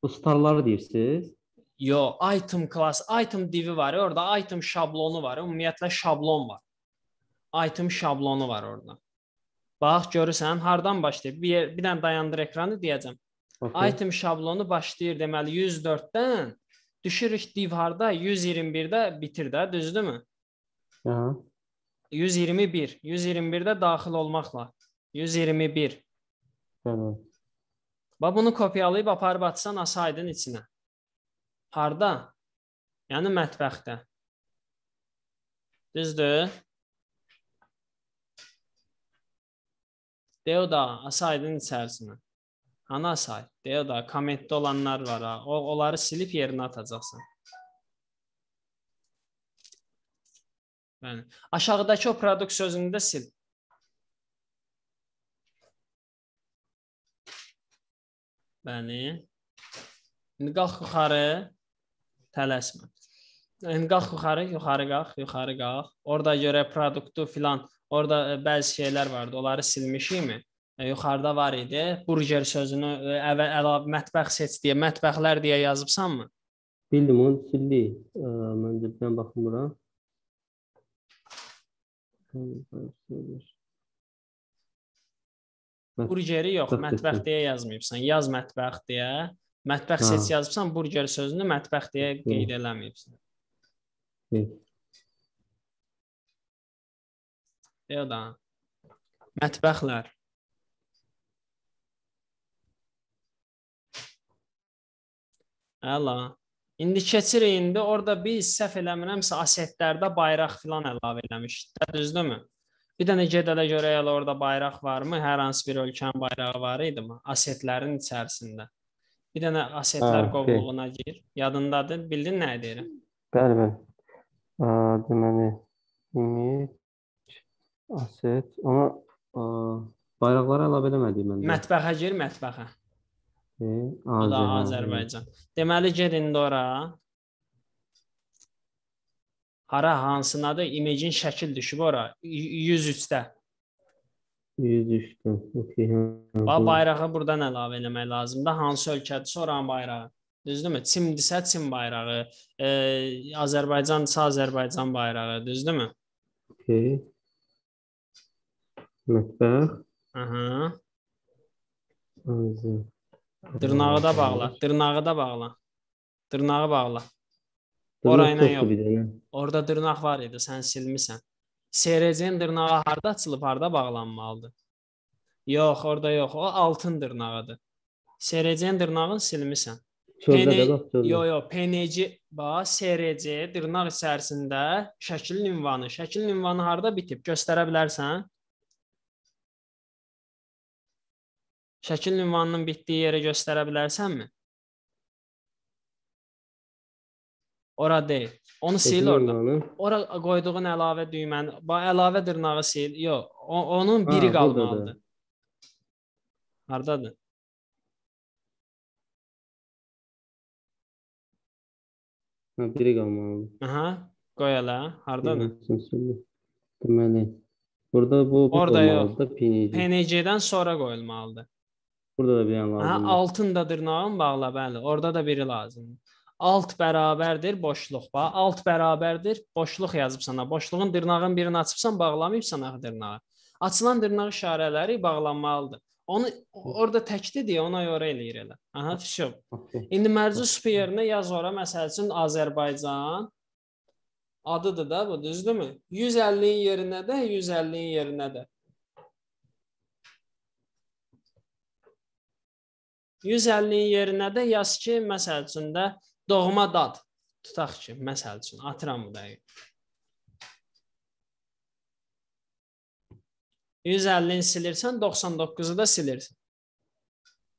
Bu starları deyirsiniz? Yo, item class, item divi var. Orada item şablonu var. Ümumiyyətlə şablon var. Item şablonu var orada. Bax, görürsən, hardan başlayır? Bir, bir dənə dayandır ekranı deyəcəm. Okay. Item şablonu başlayır deməli 104-dən düşürük div harda 121-də bitir də, düzdürmü? Aha. 121, 121-də daxil olmaqla. 121. Bəli. Bax bunu kopyalayıb aparıb atsan asaydın içinə. Harda? Yəni mətbəxdə. Düzdür? Deyo da asaydın içərisinə. Ana say. Deyo da kommentdə olanlar var ha. O onları silib yerinə atacaqsan. Bəli. Aşağıdakı o produkt sözünü də sil. Bəli. İndi qalx yuxarı. Tələsmə. İndi qalx yuxarı, yuxarı qalx, yuxarı qalx. Orada görə produktu filan, orada ə, bəzi şeylər vardı. Onları silmişikmi? Ə, yuxarıda var idi. Burger sözünü ə, əvvəl əlavə mətbəx seç deyə, mətbəxlər deyə yazıbsanmı? Bildim onu sildi. Mən də bir baxım bura. Burgeri yox, mətbəx deyə yazmayıbsan. Yaz mətbəx deyə. Mətbəx seç yazıbsan, burger sözünü mətbəx deyə qeyd eləməyibsən. Deyə da. Mətbəxlər. Əla. İndi keçirik indi orada biz səhv eləmirəmsə asetlərdə bayraq filan əlavə eləmişdik. Düzdürmü? Bir dənə gedələ görək elə orada bayraq varmı? Hər hansı bir ölkənin bayrağı var idimi? Asetlərin içərisində. Bir dənə asetlər qovluğuna gir. Yadındadır? Bildin nə deyirəm? Bəli, bəli. Deməli image aset. Ona ə, bayraqları əlavə eləmədik məndə. Mətbəxə gir, mətbəxə. E, O da Azərbaycan. Deməli get indi ora. Hara hansınadır? Imagin şəkil düşüb ora 103-də. 103-də. Okay. Bax bayrağı burdan əlavə eləmək lazımdır. Hansı ölkədirsə oranın bayrağı. Düzdürmü? Çimdirsə Çin bayrağı, e, Azərbaycansa Azərbaycan bayrağı, düzdürmü? Okay. Mətbəx. Aha. Azər. Dırnağı da bağla, dırnağı da bağla. Dırnağı bağla. Orayla yox. Orada dırnaq var idi, sən silmisən. SRC-nin dırnağı harda açılıb, harda bağlanmalıdır? Yox, orada yox. O altın dırnağıdır. SRC-nin dırnağını silmisən. PNC, yo yo, PNC bax SRC dırnaq içərisində şəklin ünvanı. Şəklin ünvanı harda bitib? Göstərə bilərsən? Şəklin ünvanının bitdiyi yeri göstərə bilərsənmi? Ora deyil. Onu sil orada. Ora qoyduğun əlavə düyməni, əlavə dırnağı sil. Yox, onun biri ha, qalmalıdır. Hardadır? Ha, biri qalmalıdır. Aha, qoy elə. Hardadır? Deməli, burada bu Orada yox. PNG. PNG-dən sonra qoyulmalıdır. Burada da bir dənə lazımdır. Aha, altında dırnağın bağla, bəli. Orada da biri lazımdır. Alt bərabərdir boşluq. Bax, alt bərabərdir boşluq yazıbsan. Boşluğun dırnağın birini açıbsan, bağlamayıbsan axı dırnağı. Açılan dırnaq işarələri bağlanmalıdır. Onu orada təkdir deyə ona görə eləyir elə. Aha, fişo. İndi mərci süpü yerinə yaz ora məsəl üçün Azərbaycan adıdır da bu, düzdürmü? 150-nin yerinə də, 150-nin yerinə də. 150-nin yerinə də yaz ki, məsəl üçün də doğma dad tutaq ki, məsəl üçün atıram bu dəqiqə. 150-ni silirsən, 99-u da silirsən.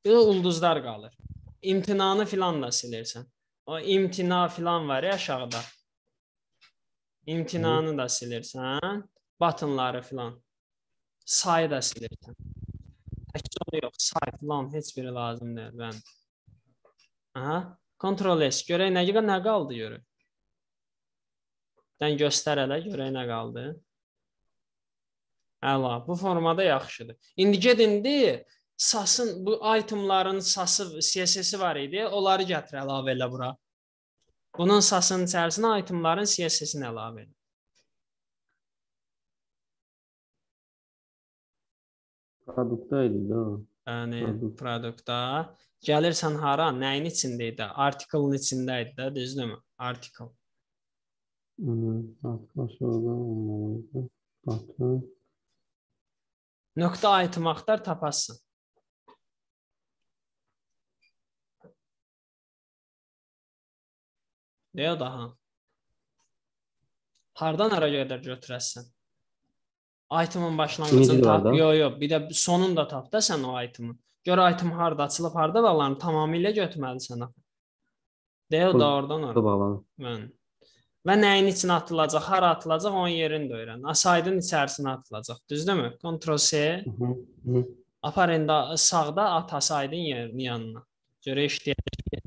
Bir ulduzlar qalır. İmtinanı filan da silirsən. O imtina filan var ya aşağıda. İmtinanı da silirsən. Batınları filan. Sayı da silirsən. Təkcə onu yox, say filan heç biri lazım deyil. Mən. Aha. Ctrl S. Görək nə nə qaldı görək. Dən göstər hələ, görək nə qaldı. Əla, bu formada yaxşıdır. İndi gedin indi sasın bu itemların sası CSS-i var idi. Onları gətir əlavə elə bura. Bunun sasının içərisinə itemların CSS-ini əlavə elə. Produktda idi də. Yəni Produkt. produktda gəlirsən hara, nəyin içində idi? Article-ın içində idi də, düzdürmü? Article. Hmm, olmalıdır. Batın. Nöqtə item axtar tapasın. Deyə daha. Hardan hara qədər götürəsən? Itemın başlanğıcını tap. da. Yo, yo, bir də sonunu da tap da sən o itemi. Gör item harda açılıb, harda bağlanıb, tamamilə götürməlisən. Deyə o da oradan ora. Bağlanır. Mən. Və nəyin içinə atılacaq, hara atılacaq, onun yerini də öyrən. Asaydın içərisinə atılacaq. Düzdürmü? Ctrl C. Hı -hı. Hı. Apar indi sağda at asaydın yerin yanına. Görə işləyəcək.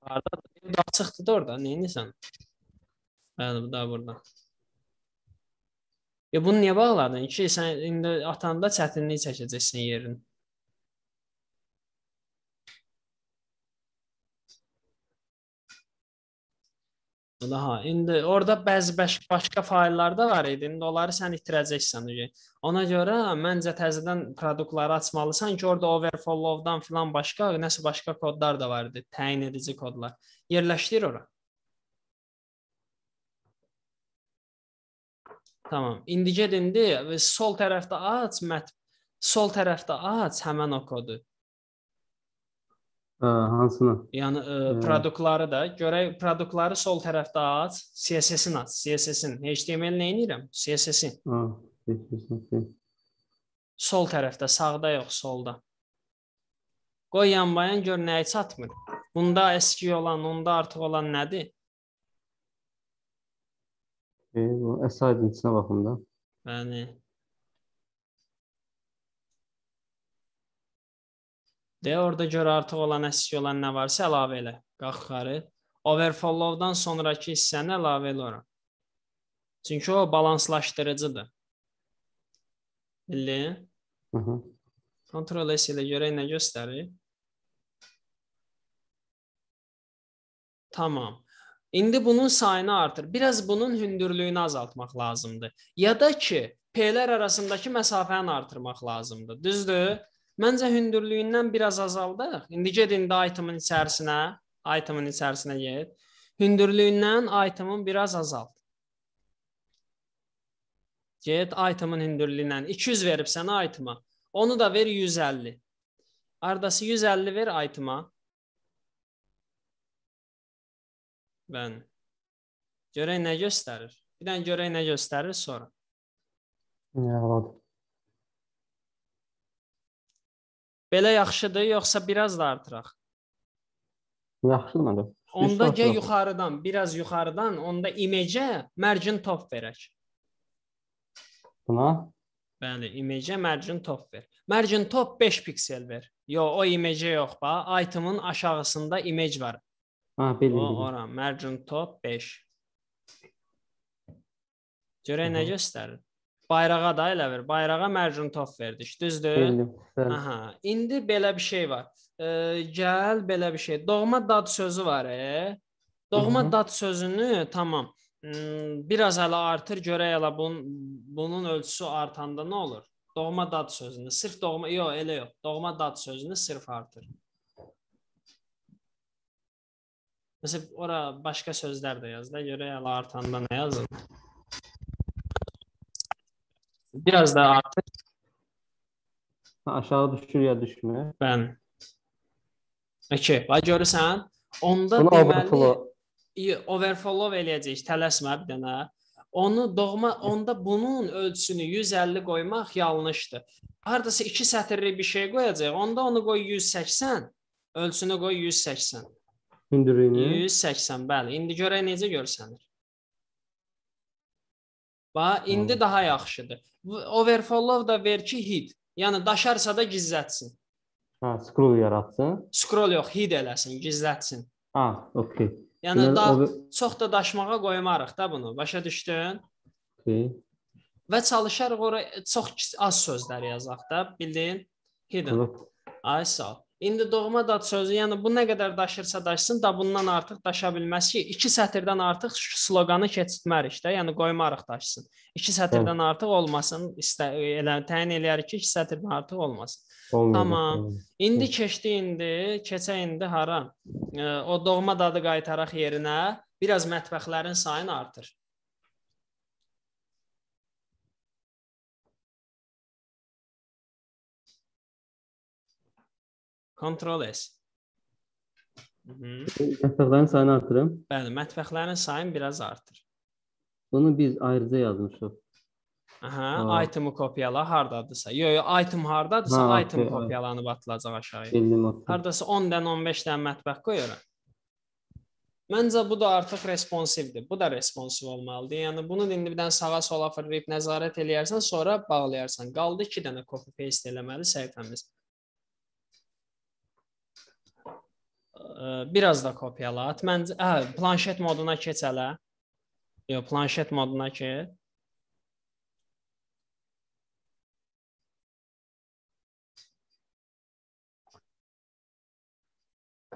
Sağda da açıqdır da orada. Nə edirsən? Bəli, bu da burada. Ya bunu niyə bağladın ki? Sən indi atanda çətinlik çəkəcəksən yerin. Daha indi orada bəzi baş, başqa fayllar da var idi. İndi onları sən itirəcəksən. Ona görə məncə təzədən produktları açmalısan ki, orada overflow-dan filan başqa nəsə başqa kodlar da var idi. Təyin edici kodlar. Yerləşdir ora. Tamam. İndi get indi sol tərəfdə aç mət sol tərəfdə aç həmən o kodu. Hə, hansını? Yəni ə, Hmm. produktları da görək produktları sol tərəfdə aç, CSS-in aç, CSS-in. HTML nə edirəm? CSS-in. Ha, seçmişsin. Sol tərəfdə, sağda yox, solda. Qoy yanbayan gör nəyi çatmır. Bunda eski olan, onda artıq olan nədir? E, bu əsaydın içinə baxım da. Yəni De orada gör artıq olan eski olan nə varsa əlavə elə. Qalx yuxarı. Overflow-dan sonrakı hissəni əlavə elə ora. Çünki o balanslaşdırıcıdır. Bildin? Hı -hı. Ctrl S ilə görək nə göstərir. Tamam. İndi bunun sayını artır. Biraz bunun hündürlüyünü azaltmaq lazımdır. Ya da ki, P-lər arasındakı məsafəni artırmaq lazımdır. Düzdür? Məncə hündürlüyündən biraz azaldıq. İndi get indi itemin içərisinə, itemin içərisinə get. Hündürlüyündən itemin biraz azalt. Get itemin hündürlüyündən 200 verib sənə itema. Onu da ver 150. Ardası 150 ver itema. Mən. Görək nə göstərir. Bir dənə görək nə göstərir sonra. Yağladı. Belə yaxşıdır, yoxsa biraz da artıraq? Yaxşıdır. Onda gəl yuxarıdan, biraz yuxarıdan onda image-ə margin top verək. Buna Bəli, image-ə margin top ver. Margin top 5 piksel ver. Yo, o image yox ba. Itemin aşağısında image var. ha bildim. O ora margin top 5. Görək nə göstərir. Bayrağa da elə ver. Bayrağa margin top verdik. Düzdür? Bildim. Aha, indi belə bir şey var. E, gəl belə bir şey. Doğma dad sözü var, e. Doğma Hı hı. dad sözünü tamam. Hmm, biraz hələ artır görək hələ bunun bunun ölçüsü artanda nə olur? Doğma dad sözünü, sırf doğma, yox, elə yox. Doğma dad sözünü sırf artır. Məsələn, ora başqa sözlər də yaz da, görə əla artanda nə yazın? Biraz da artır. Aşağı düşür ya düşmür. Bəli. Okay, bax görürsən? Onda Bunu deməli overflow. eləyəcəyik, tələsmə bir dənə. Onu doğma onda bunun ölçüsünü 150 qoymaq yanlışdır. Hardasa 2 sətirlik bir şey qoyacaq. Onda onu qoy 180. Ölçünü qoy 180. Hündürlüğünü. 180, bəli. İndi görək necə görsənir. Bax, indi Tamam. daha yaxşıdır. Bu Overflow da ver ki hid. Yəni daşarsa da gizlətsin. Ha, scroll yaratsın. Scroll yox, hid eləsin, gizlətsin. Ha, okey. Yəni Deməli, da o- çox da daşmağa qoymarıq da bunu. Başa düşdün? Okey. Və çalışarıq ora çox az sözlər yazaq da, bildin? Hidden. Ay sağ ol. İndi doğma dad sözü, yəni bu nə qədər daşırsa daşsın da bundan artıq daşa bilməz ki, 2 sətirdən artıq sloqanı keçirtmərik də, yəni qoymarıq daşsın. 2 sətirdən artıq olmasın, istə elə təyin eləyərik ki, 2 sətirdən artıq olmasın. Olmayacak. Tamam. İndi keçdi indi, keçə indi hara? O doğma dadı qaytaraq yerinə, biraz mətbəxlərin sayını artır. Ctrl S. Mhm. Mətbəxlərin sayını artırım. Bəli, mətbəxlərin sayını biraz artır. Bunu biz ayrıca yazmışıq. Aha, Ha. itemi kopyala hardadısa. Yo, yo, item hardadısa, Ha, item okey, kopyalanıb atılacaq aşağıya. Bildim o. Hardasa 10 dən 15 dən mətbəx qoy ora. Məncə bu da artıq responsivdir. Bu da responsiv olmalıdır. Yəni bunu indi bir dənə sağa sola fırlayıb nəzarət eləyərsən, sonra bağlayarsan. Qaldı 2 dənə copy paste eləməli səhifəmiz. Biraz da kopyala at. Məncə, hə, planşet moduna keç hələ. Yox, planşet moduna keç.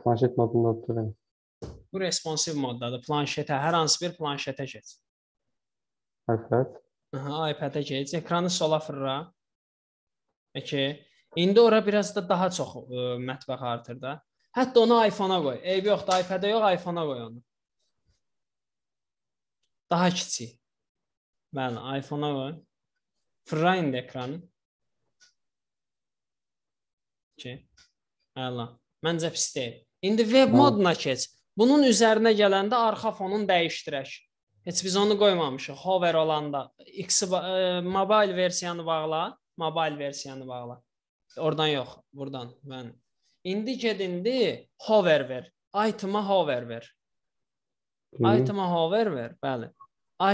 Planşet modunda oturuyorum. Bu responsiv moddadır. Planşetə, hər hansı bir planşetə keç. iPad. Aha, iPad-ə keç, ekranı sola fırla. Okay. İndi ora biraz da daha çox ə, mətbəx artır da. Hətta onu iPhone-a qoy. Eyb yoxdur, iPad-ə yox, iPhone-a qoy onu. Daha kiçik. Bəli, iPhone-a qoy. Fırla indi ekranı. Okay. Əla. Məncə pis deyil. İndi web moduna keç. Bunun üzərinə gələndə arxa fonunu dəyişdirək. Heç biz onu qoymamışıq. Hover olanda X mobile versiyanı bağla, mobile versiyanı bağla. Oradan yox, buradan. Mən İndi get indi hover ver. Item-a hover ver. Item-a hover ver, bəli.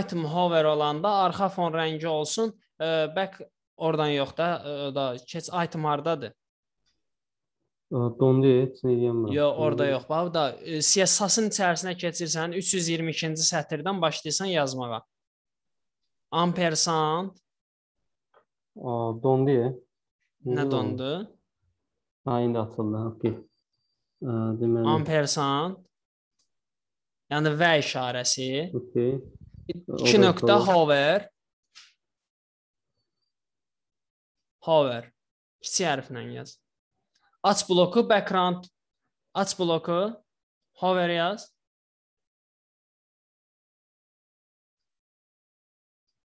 Item hover olanda arxa fon rəngi olsun. Ə, back oradan yox da, ə, da keç item hardadır? Dondu heç nə edəyəm Yo, orada yox. Bax da CSS-ın içərisinə keçirsən 322-ci sətirdən başlayırsan yazmağa. Ampersand Aa, dondu nə dondu? Ha, indi açıldı. Okey. Aa, deməli. Ampersand yəni və işarəsi. Okey. 2 nöqtə hover. Hover. Kiçik hərflə yaz. Aç bloku background. Aç bloku. Hover yaz.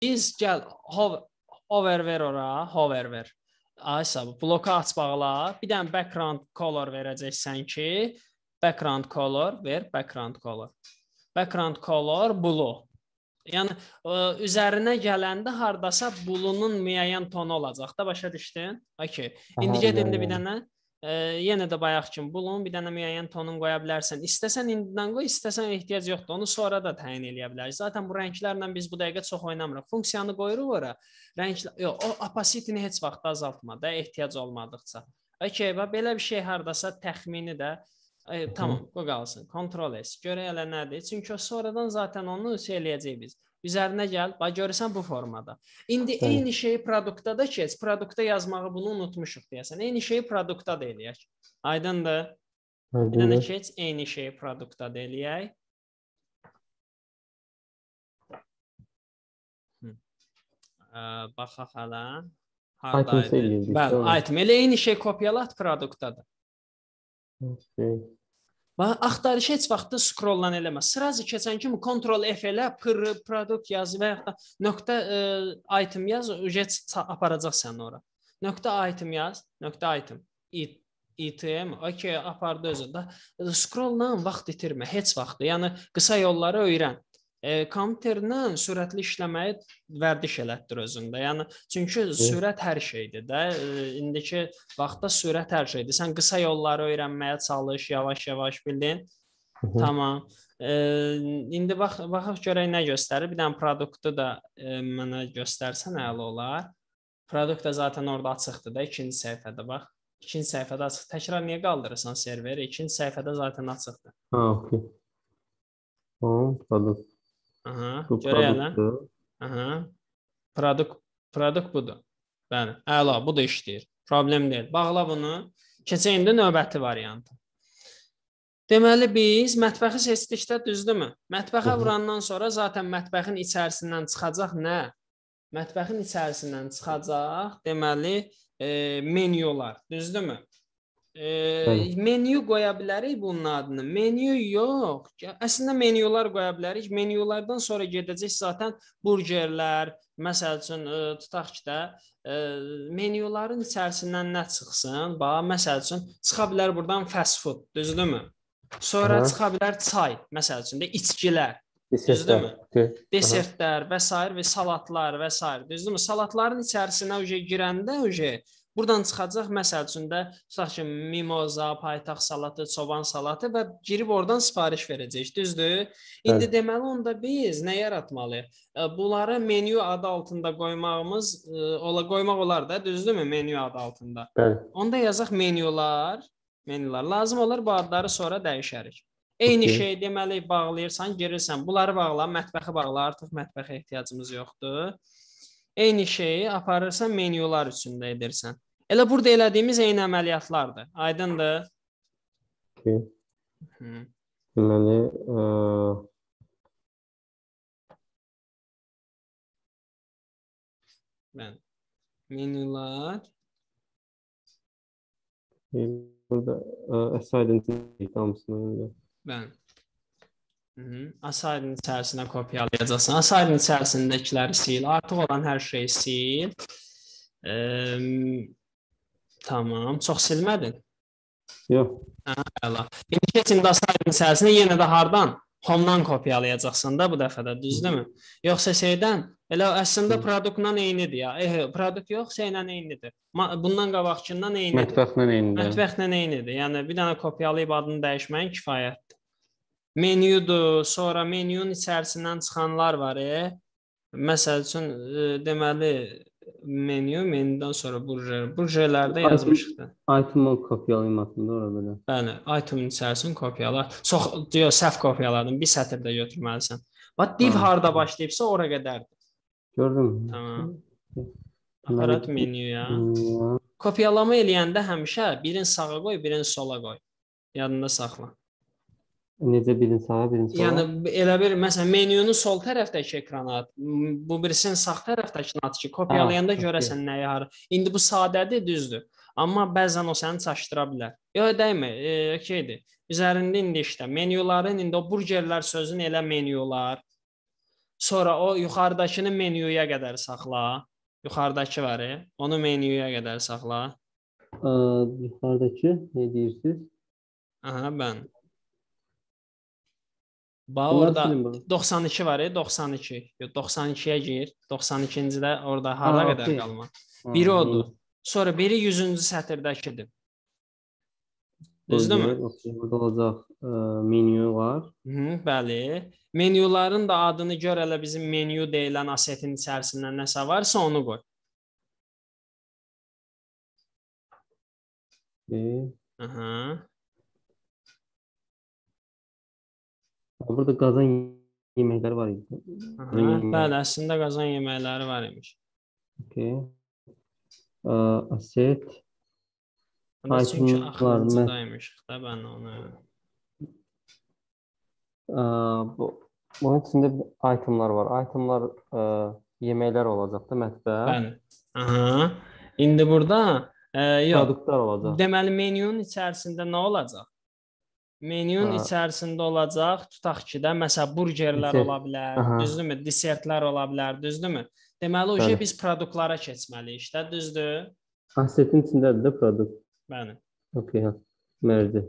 Biz gəl hover, hover ver ora, hover ver. Aysa bu bloku aç bağla. Bir dənə background color verəcəksən ki, background color ver, background color. Background color blue. Yəni ə, üzərinə gələndə hardasa bulunun müəyyən tonu olacaq da başa düşdün? Okay. İndi get indi bir dənə ə, yenə də bayaq kimi bulun bir dənə müəyyən tonun qoya bilərsən. İstəsən indidən qoy, istəsən ehtiyac yoxdur. Onu sonra da təyin eləyə bilərik. Zaten bu rənglərlə biz bu dəqiqə çox oynamırıq. Funksiyanı qoyuruq ora. Rənglər yox, o opacity-ni heç vaxt azaltma da ehtiyac olmadıqca. Okay, bax belə bir şey hardasa təxmini də e, tamam, qoy qalsın. Ctrl S. Görə elə nədir? Çünki o sonradan zaten onu şey eləyəcəyik biz. Üzərinə gəl, bax görürsən bu formada. İndi Bəli. eyni şeyi produktda da keç. Produktda yazmağı bunu unutmuşuq deyəsən. Eyni şeyi produktda da eləyək. Aydındır? Bir dənə keç, eyni şeyi produktda da eləyək. Hı. Baxaq hələ. Hardaydı? eləyirdik, Bəli, item. Elə eyni şey kopyalat produktdadır. Okay. Bax, axtarış heç vaxt scrolllan eləmə. Sırazı keçən kimi Ctrl F elə, pr produkt yaz və ya da nöqtə ə, item yaz, ücret aparacaq səni ora. Nöqtə item yaz, nöqtə item. It item, okey, apardı özündə. Scrollla vaxt itirmə, heç vaxt. Yəni qısa yolları öyrən. E, kompüterlə sürətli işləməyi vərdiş elətdir özündə. Yəni çünki sürət hər şeydir də. E, indiki vaxtda sürət hər şeydir. Sən qısa yolları öyrənməyə çalış, yavaş-yavaş bildin. Hı -hı. Tamam. E, indi bax baxaq görək nə göstərir. Bir dənə produktu da e, mənə göstərsən əla olar. Produkt da zaten orada açıqdır da, ikinci səhifədə bax. İkinci səhifədə açıq. Təkrar niyə qaldırırsan serveri? İkinci səhifədə zaten açıqdır. Ha, okey. Tamam, produkt. Aha, görək produktu. Aha. Produkt produkt budur. Bəli. Əla, bu da işləyir. Problem deyil. Bağla bunu. Keçək indi növbəti variantı. Deməli biz mətbəxi seçdikdə düzdürmü? Mətbəxə vurandan sonra zaten mətbəxin içərisindən çıxacaq nə? Mətbəxin içərisindən çıxacaq, deməli, e, menyular, düzdürmü? E, menyu qoya bilərik bunun adını. Menyu yox. Əslində menyular qoya bilərik. Menyulardan sonra gedəcək zaten burgerlər, məsəl üçün e, tutaq ki də e, menyuların içərisindən nə çıxsın? Bax, məsəl üçün çıxa bilər burdan fast food, düzdürmü? Sonra Aha. çıxa bilər çay, məsəl üçün də içkilər. Düzdürmü? Desertlər və s. və salatlar və s. Düzdürmü? Salatların içərisinə uje girəndə uje Buradan çıxacaq məsəl üçün də tutaq ki, mimoza, paytaxt salatı, çoban salatı və girib oradan sifariş verəcəyik, düzdür? İndi Bəli. deməli onda biz nə yaratmalıyıq? E, Bunları menyu adı altında qoymağımız e, ola qoymaq olar da, düzdürmü? Menyu adı altında. Bəli. Onda yazaq menyular, menyular. Lazım olur bu adları sonra dəyişərik. Eyni Okey. şey deməli bağlayırsan, girirsən, bunları bağla, mətbəxi bağla, artıq mətbəxə ehtiyacımız yoxdur. Eyni şeyi aparırsan menyular üçündə edirsən. Elə burada elədiyimiz eyni əməliyyatlardır. Aydındır? Okey. Hı. Deməli, ə, Bəli. Menyular. e, burada ə, assignment hamısını indi. Bəli. Asaydın içərisinə kopyalayacaqsan. Asaydın içərisindəkiləri sil. Artıq olan hər şeyi sil. Eee tamam. Çox silmədin. Yox. Əla. İndi keçin də asaydın içərisinə yenə də hardan? Home-dan kopyalayacaqsan da bu dəfə də, düzdürmü? Yoxsa şeydən elə əslində produktla eynidir ya. Eh, produkt yox, şeylə eynidir. Bundan qabaqçından eynidir. Mətbəxlə eynidir. Mətbəxlə eynidir. Yəni bir dənə kopyalayıb adını dəyişməyin kifayətdir. Menyudur, sonra menyunun içərisindən çıxanlar var. E. Məsəl üçün e, deməli menyu, menyudan sonra burjer. Burjerlərdə yazmışıq da. Item-ı kopyalayım aslında ora belə. Bəli, itemin içərisini kopyala. Çox diyor, səhv kopyaladım. Bir sətirdə götürməlisən. Bax div Ha. harda başlayıbsa ora qədərdir. Gördün? Tamam. Deməli, Aparat menyuya. Ya. Kopyalama eləyəndə həmişə birini sağa qoy, birini sola qoy. Yadında saxla. Necə birin sağa, birin sola? Yəni elə bir məsələn menyunu sol tərəfdəki ekrana at, bu birisinin sağ tərəfdəkini at ki, kopyalayanda okey. görəsən nəyi hara. İndi bu sadədir, düzdür. Amma bəzən o səni çaşdıra bilər. Yox, dəymə, e, okeydir. Üzərində indi işlə. Menyuların indi o burgerlər sözün elə menyular. Sonra o yuxarıdakını menyuya qədər saxla. Yuxarıdakı var, e, onu menyuya qədər saxla. Ə, yuxarıdakı nə deyirsiniz? Aha, mən. Bax orada silin bax. 92 var, e, 92. Yox, 92-yə gir. 92-cidə orada hara Ha, qədər okey. qalma. Biri odur. Sonra biri 100-cü sətirdəkidir. Düzdürmü? Burada olacaq ə, menyu var. Hı, bəli. Menyuların da adını gör elə bizim menyu deyilən asetin içərisindən nəsə varsa onu qoy. Okay. Aha. Ha, Burada qazan yeməkləri var idi. Aha. Bəli, əslində qazan yeməkləri var imiş. Okay. Asset. Amma çünki axırıncıdaymış da mən onu. Ə, bu bunun içində itemlar var. Itemlar ə, yeməklər olacaq da mətbəx. Bəli. Aha. İndi burada e, yox. Produktlar olacaq. Deməli menyunun içərisində nə olacaq? Menyunun Ha. içərisində olacaq, tutaq ki də məsələn burgerlər Desert. ola bilər, Aha. düzdürmü? Desertlər ola bilər, düzdürmü? Deməli, o Bəli. biz produktlara keçməliyik də, düzdür? Asetin içindədir də produkt. Bəli. Okey. ha. Mərci.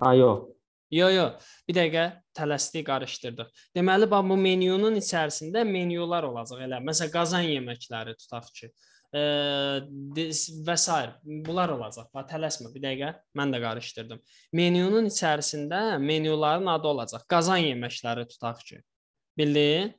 A, yox. Yo, yo. Bir dəqiqə tələsdik, qarışdırdıq. Deməli, bax bu menyunun içərisində menyular olacaq elə. Məsələn, qazan yeməkləri tutaq ki, və s. bunlar olacaq. Bax, tələsmə bir dəqiqə. Mən də qarışdırdım. Menyunun içərisində menyuların adı olacaq. Qazan yeməkləri tutaq ki. Bildin?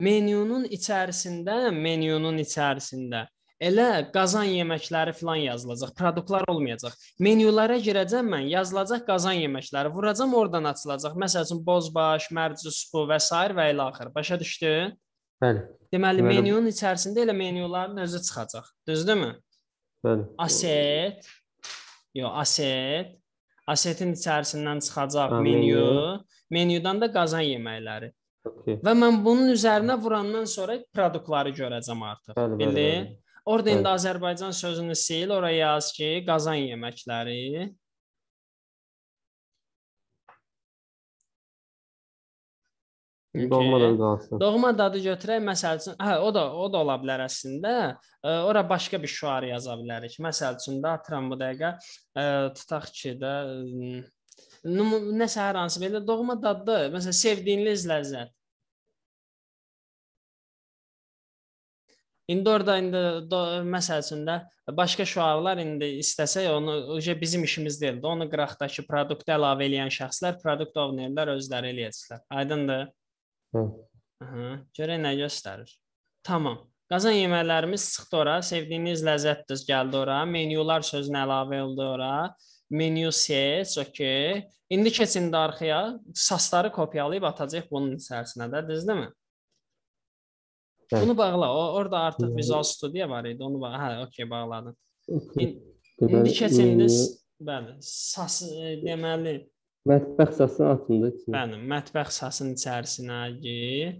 Menyunun içərisində, menyunun içərisində elə qazan yeməkləri filan yazılacaq. Produktlar olmayacaq. Menyulara girəcəm mən, yazılacaq qazan yeməkləri. Vuracam oradan açılacaq. Məsəl üçün bozbaş, mərci supu və s. və ilə axır. Başa düşdün? Bəli. Deməli, Deməli- menyunun içərisində elə menyuların özü çıxacaq. Düzdürmü? Bəli. Aset. Yox, aset. Asetin içərisindən çıxacaq Ha, menyu. menyu. Menyudan da qazan yeməkləri. Okey. Və mən bunun üzərinə vurandan sonra produktları görəcəm artıq. Bəli, bəli, Bildin? bəli. Orada indi. Azərbaycan sözünü sil, oraya yaz ki, qazan yeməkləri. Doğma da Okey. qalsın. Doğma dadı götürək, məsəl üçün, hə, o da o da ola bilər əslində. E, ora başqa bir şüar yaza bilərik. Məsəl üçün də atıram bu dəqiqə, e, tutaq ki də num- nəsə hər hansı belə doğma dadlı, məsələn, sevdiyiniz ləzzət. İndi orada indi məsəl üçün də başqa şüarlar indi istəsək onu uje bizim işimiz deyildi. Onu qıraqdakı produktu əlavə edən şəxslər, produkt ownerlər özləri eləyəcəklər. Aydındır? Hə. Aha, görək nə göstərir. Tamam. Qazan yeməklərimiz çıxdı ora. Sevdiyiniz ləzzətdir gəldi ora. Menyular sözünə əlavə oldu ora. Menyu seç, okey. İndi keçin də arxaya. Sasları kopyalayıb atacaq bunun içərisinə də, düzdürmü? Bəli. Bunu bağla. O orada artıq Visual Studio var idi. Onu bağla. Hə, okey, bağladın. Deməli, İndi keçində menyu- bəli, sas e, deməli, Mətbəx sası atın da içinə. bəli, mətbəx sasının içərisinə gir.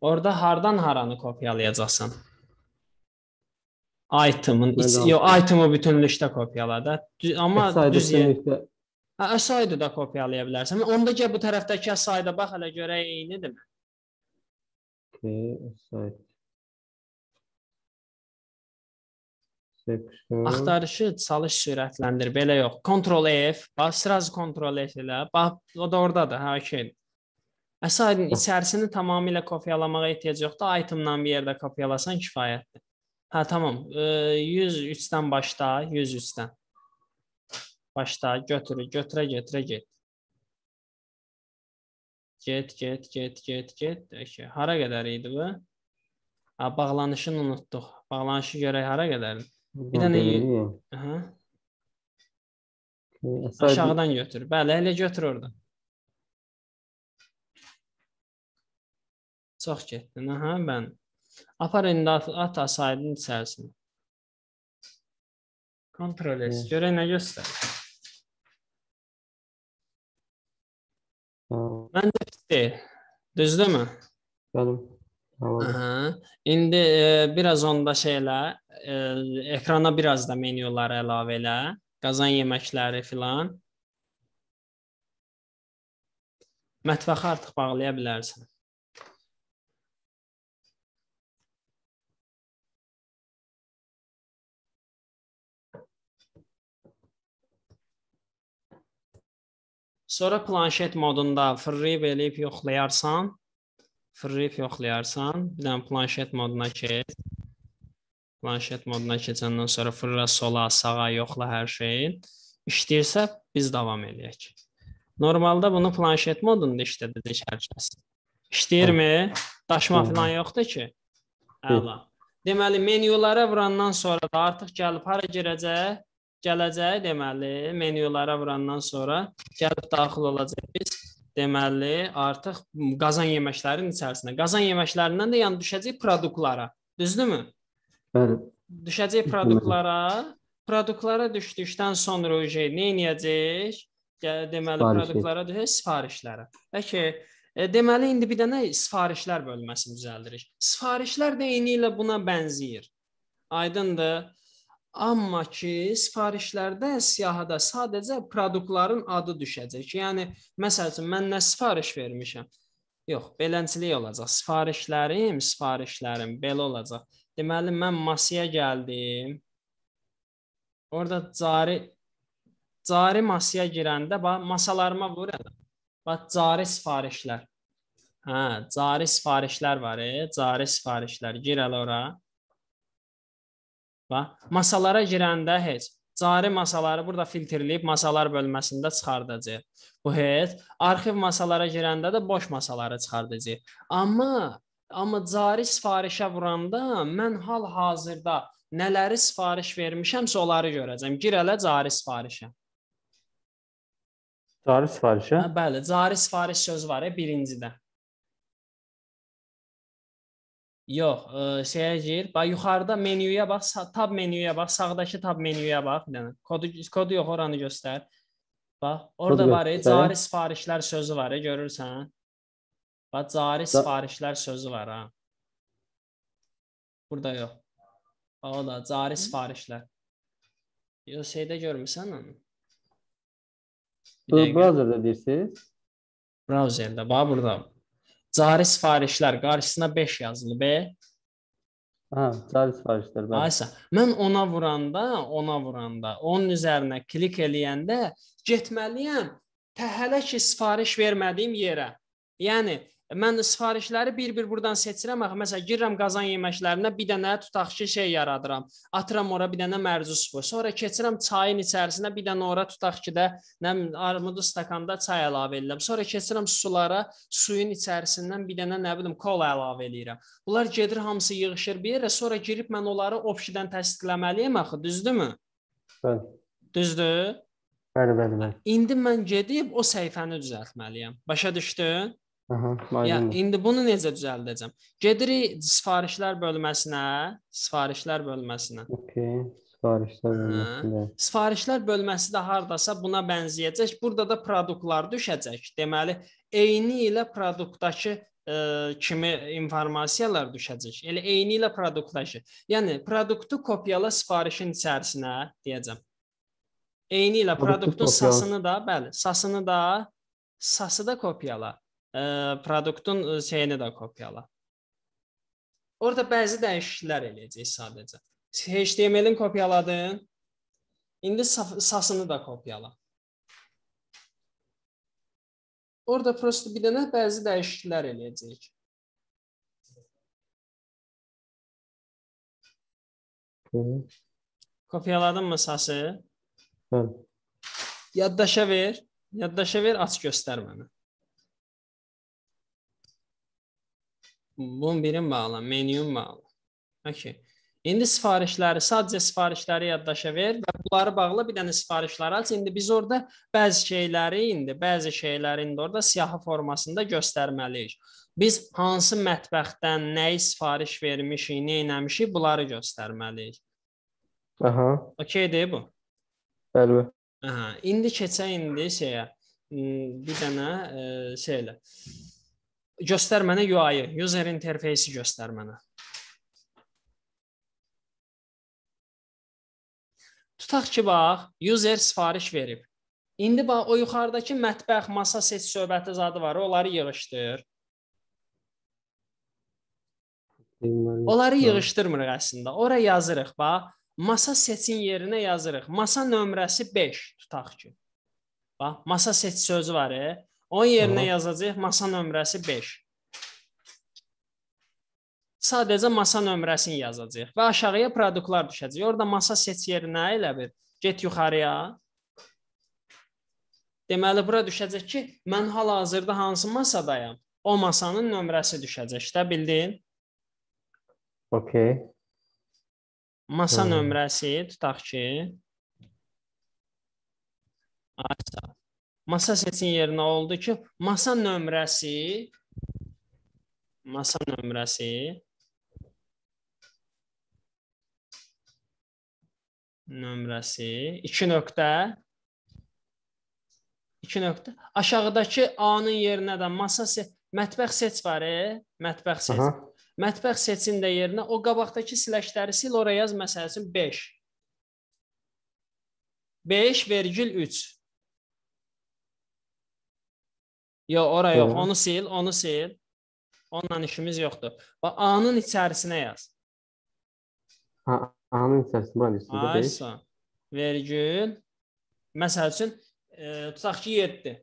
Orada hardan haranı kopyalayacaqsan? Item-ın yox, item-ı bütünlükdə kopyala da. Amma düz yer. bütünlükdə Hə, əsaydı da kopyalaya bilərsən. Onda gəl bu tərəfdəki əsayda bax hələ görək eynidirmi? Okey, sayt. Section. Axtarışı çalış sürətləndir. Belə yox. Ctrl F, bax, sıraz Ctrl F elə. Bax, o da ordadır. Hə, okey. Əsaydın içərisini tamamilə kopyalamağa ehtiyac yoxdur. Item-dan bir yerdə kopyalasan kifayətdir. Hə, tamam. E, 103-dən başla, 103-dən. Başla, götür, götürə, götürə get. Get, get, get, get, get. Okay. Hara qədər idi bu? Ha, bağlanışını unutduq. Bağlanışı görək hara qədərdir. Bir dənə Aha. Aşağı. Aşağıdan götür. Bəli, elə götür oradan. Çox getdin. Aha, mən. Apar indi at, at asaydın içərisinə. Kontrol et. Görək nə göstərir. Məndə pis deyil. Düzdürmü? Bəli. İndi e, biraz onda şeylə e, ekrana biraz da menyuları əlavə elə. Qazan yeməkləri filan. Mətbəxi artıq bağlaya bilərsən. Sonra planşet modunda fırlayıb eləyib yoxlayarsan. Fırlayıb yoxlayarsan. Bir dənə planşet moduna keç. Planşet moduna keçəndən sonra fırla sola, sağa yoxla hər şeyi. İşləyirsə biz davam eləyək. Normalda bunu planşet modunda işlədirik hər kəs. İşləyirmi? Daşma Hı. falan yoxdur ki. Əla. Deməli menyulara vurandan sonra da artıq gəlib hara girəcək? Gələcək deməli menyulara vurandan sonra gəlib daxil olacaq biz. Deməli artıq qazan yeməklərinin içərisinə. Qazan yeməklərindən də yəni düşəcək produktlara. Düzdürmü? Bəli. Düşəcək produktlara. Produktlara düşdükdən sonra uje nə edəcək? Deməli Sifariş produktlara düşəcək sifarişlərə. Bəlkə E, deməli indi bir dənə sifarişlər bölməsini düzəldirik. Sifarişlər də eyni ilə buna bənzəyir. Aydındır? Amma ki, sifarişlərdə siyahıda sadəcə produktların adı düşəcək. Yəni məsəl üçün mən nə sifariş vermişəm? Yox, beləncilik olacaq. Sifarişlərim, sifarişlərim belə olacaq. Deməli mən masaya gəldim. Orada cari cari masaya girəndə bax masalarıma vuralım. Bax cari sifarişlər. Hə, cari sifarişlər var, e, cari sifarişlər. Gir elə ora. Bax, masalara girəndə heç cari masaları burada filtrləyib masalar bölməsində çıxardacaq. Bu heç arxiv masalara girəndə də boş masaları çıxardacaq. Amma amma cari sifarişə vuranda mən hal-hazırda nələri sifariş vermişəmsə onları görəcəm. Gir elə cari sifarişə. Cari sifarişə? Hə, bəli, cari sifariş sözü var ya birincidə. Yox, ə, şeyə gir. Bax yuxarıda menyuya bax, tab menyuya bax, sağdakı tab menyuya bax bir dənə. Kodu kodu yox, oranı göstər. Bax, orada Kodu var cari sifarişlər sözü var görürsən? Bax, cari sifarişlər sözü var ha. Burada yox. Bax, o da cari sifarişlər. Yox, şeydə görmüsən onu? Browserdə deyirsiniz? Brauzerdə, bax burada. Cari sifarişlər qarşısına 5 yazılıb. E? Ha, cari sifarişlər. Bəli. Aysa, mən ona vuranda, ona vuranda, onun üzərinə klik eləyəndə getməliyəm təhələ ki sifariş vermədiyim yerə. Yəni mən sifarişləri bir-bir burdan seçirəm. Axı məsələn girirəm qazan yeməklərinə bir dənə tutaq ki şey yaradıram. Atıram ora bir dənə mərcus bu. Sonra keçirəm çayın içərisinə bir dənə ora tutaq ki də nə armudu stakanda çay əlavə edirəm. Sonra keçirəm sulara, suyun içərisindən bir dənə nə bilim kola əlavə eləyirəm. Bunlar gedir hamısı yığışır bir yerə, sonra girib mən onları opşidən təsdiqləməliyəm axı, düzdürmü? Bəli. Düzdür? Bəli, bəli, bəli. İndi mən gedib o səhifəni düzəltməliyəm. Başa düşdün? Aha, aydındır. indi bunu necə düzəldəcəm? Gedirik sifarişlər bölməsinə, sifarişlər bölməsinə. Okay. Sifarişlər bölməsində. Sifarişlər bölməsi də hardasa buna bənzəyəcək. Burada da produktlar düşəcək. Deməli, eyni ilə produktdakı ə, kimi informasiyalar düşəcək. Elə eyni ilə produktdakı. Yəni produktu kopyala sifarişin içərisinə deyəcəm. Eyni ilə Produktu produktun sasını da, bəli, sasını da, sası da kopyala. Ə, produktun ə, şeyini də kopyala. Orada bəzi dəyişikliklər eləyəcək sadəcə. HTML-in kopyaladın. İndi sasını da kopyala. Orada prosta bir dənə bəzi dəyişikliklər eləyəcəyik. Okay. Kopyaladın mı sası? Bəli. Yaddaşa ver. Yaddaşa ver, aç göstər mənə. Bunun birin bağla, menyun bağla. Okay. İndi sifarişləri, sadəcə sifarişləri yaddaşa ver və bunları bağla, bir dənə sifarişləri aç. İndi biz orada bəzi şeyləri indi, bəzi şeyləri indi orada siyahı formasında göstərməliyik. Biz hansı mətbəxdən nəyi sifariş vermişik, nə etmişik, bunları göstərməliyik. Aha. Okeydir bu? Bəli. Aha, indi keçək indi şeyə. m, Bir dənə e, şeylə. Göstər mənə UI-ı, user interface-i göstər mənə. Tutaq ki, bax, user sifariş verib. İndi bax o yuxarıdakı mətbəx, masa seç söhbəti zadı var, onları yığışdır. Onları yığışdırmırıq əslində. Ora yazırıq, bax. Masa seçin yerinə yazırıq. Masa nömrəsi 5 tutaq ki. Bax, masa seç sözü var. E? Onun yerinə Aha. yazacağıq masa nömrəsi 5. Sadəcə masa nömrəsini yazacağıq və aşağıya produktlar düşəcək. Orada masa seç yerinə elə bir get yuxarıya. Deməli bura düşəcək ki, mən hal-hazırda hansı masadayam? O masanın nömrəsi düşəcək. Də bildin? Okay. Masa Hmm. nömrəsi tutaq ki Aysa. Masa seçin yerinə oldu ki, masa nömrəsi masa nömrəsi nömrəsi 2 nöqtə 2 nöqtə aşağıdakı A-nın yerinə də masa se Mətbəx seç var, e? Mətbəx seç. Aha. Mətbəx seçin də yerinə o qabaqdakı slashləri sil, oraya yaz məsəl üçün 5. 5,3. Yox, ora yox, onu sil, onu sil. Onunla işimiz yoxdur. Bax A-nın içərisinə yaz. Ha, A'nın içərisində buranın üstündə 5. Aysa. Vergül. Məsəl üçün, e, tutaq ki 7.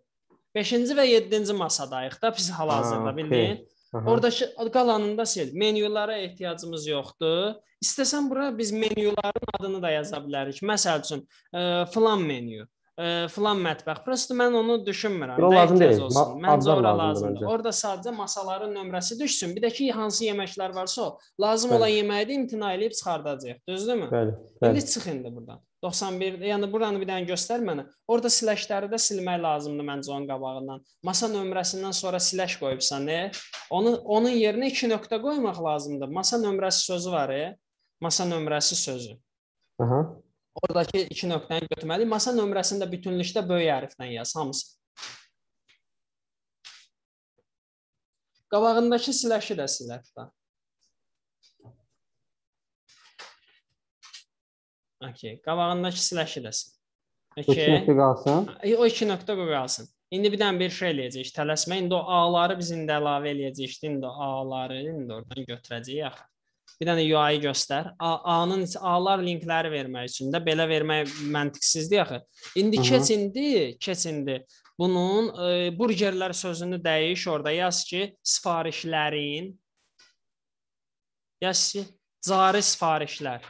5-ci və 7-ci masadayıq da biz hal-hazırda Ha, bildin. Aha. Oradakı qalanında sil. Menyulara ehtiyacımız yoxdur. İstəsən bura biz menyuların adını da yaza bilərik. Məsəl üçün, e, filan menyu, e, filan mətbəx. Prosta mən onu düşünmürəm. Nə lazım deyil. Məncə ora lazımdır məncə. Orada sadəcə masaların nömrəsi düşsün. Bir də ki, hansı yeməklər varsa o, lazım Bəli. olan yeməyi də imtina edib çıxardacağıq. Düzdürmü? Bəli, İndi bəli. çıx indi burdan. 91, yəni buranı bir dənə göstər mənə. Orada slashləri də silmək lazımdır məncə onun qabağından. Masa nömrəsindən sonra slash qoyubsan, ne? Onu onun yerinə 2 nöqtə qoymaq lazımdır. Masa nömrəsi sözü var, e? Masa nömrəsi sözü. Aha. Oradakı 2 nöqtəni götürməli. Masa nömrəsini də bütünlükdə böyük hərflə yaz hamısı. Qabağındakı slash-ı da silək də. Okay, qabağındakı slash-ı da sil. İki Okay. nöqtə qalsın. E, O iki nöqtə qoy qalsın. İndi bir dənə bir şey eləyəcəyik. Tələsmə. İndi o A-ları biz indi əlavə eləyəcəyik. İndi o A-ları indi oradan götürəcəyik axı. Bir dənə UI göstər. A-nın A-lar linkləri vermək üçün də belə vermək məntiqsizdir axı. İndi keç indi, keç indi. Bunun e, burgerlər sözünü dəyiş orada yaz ki, sifarişlərin yaz ki, cari sifarişlər.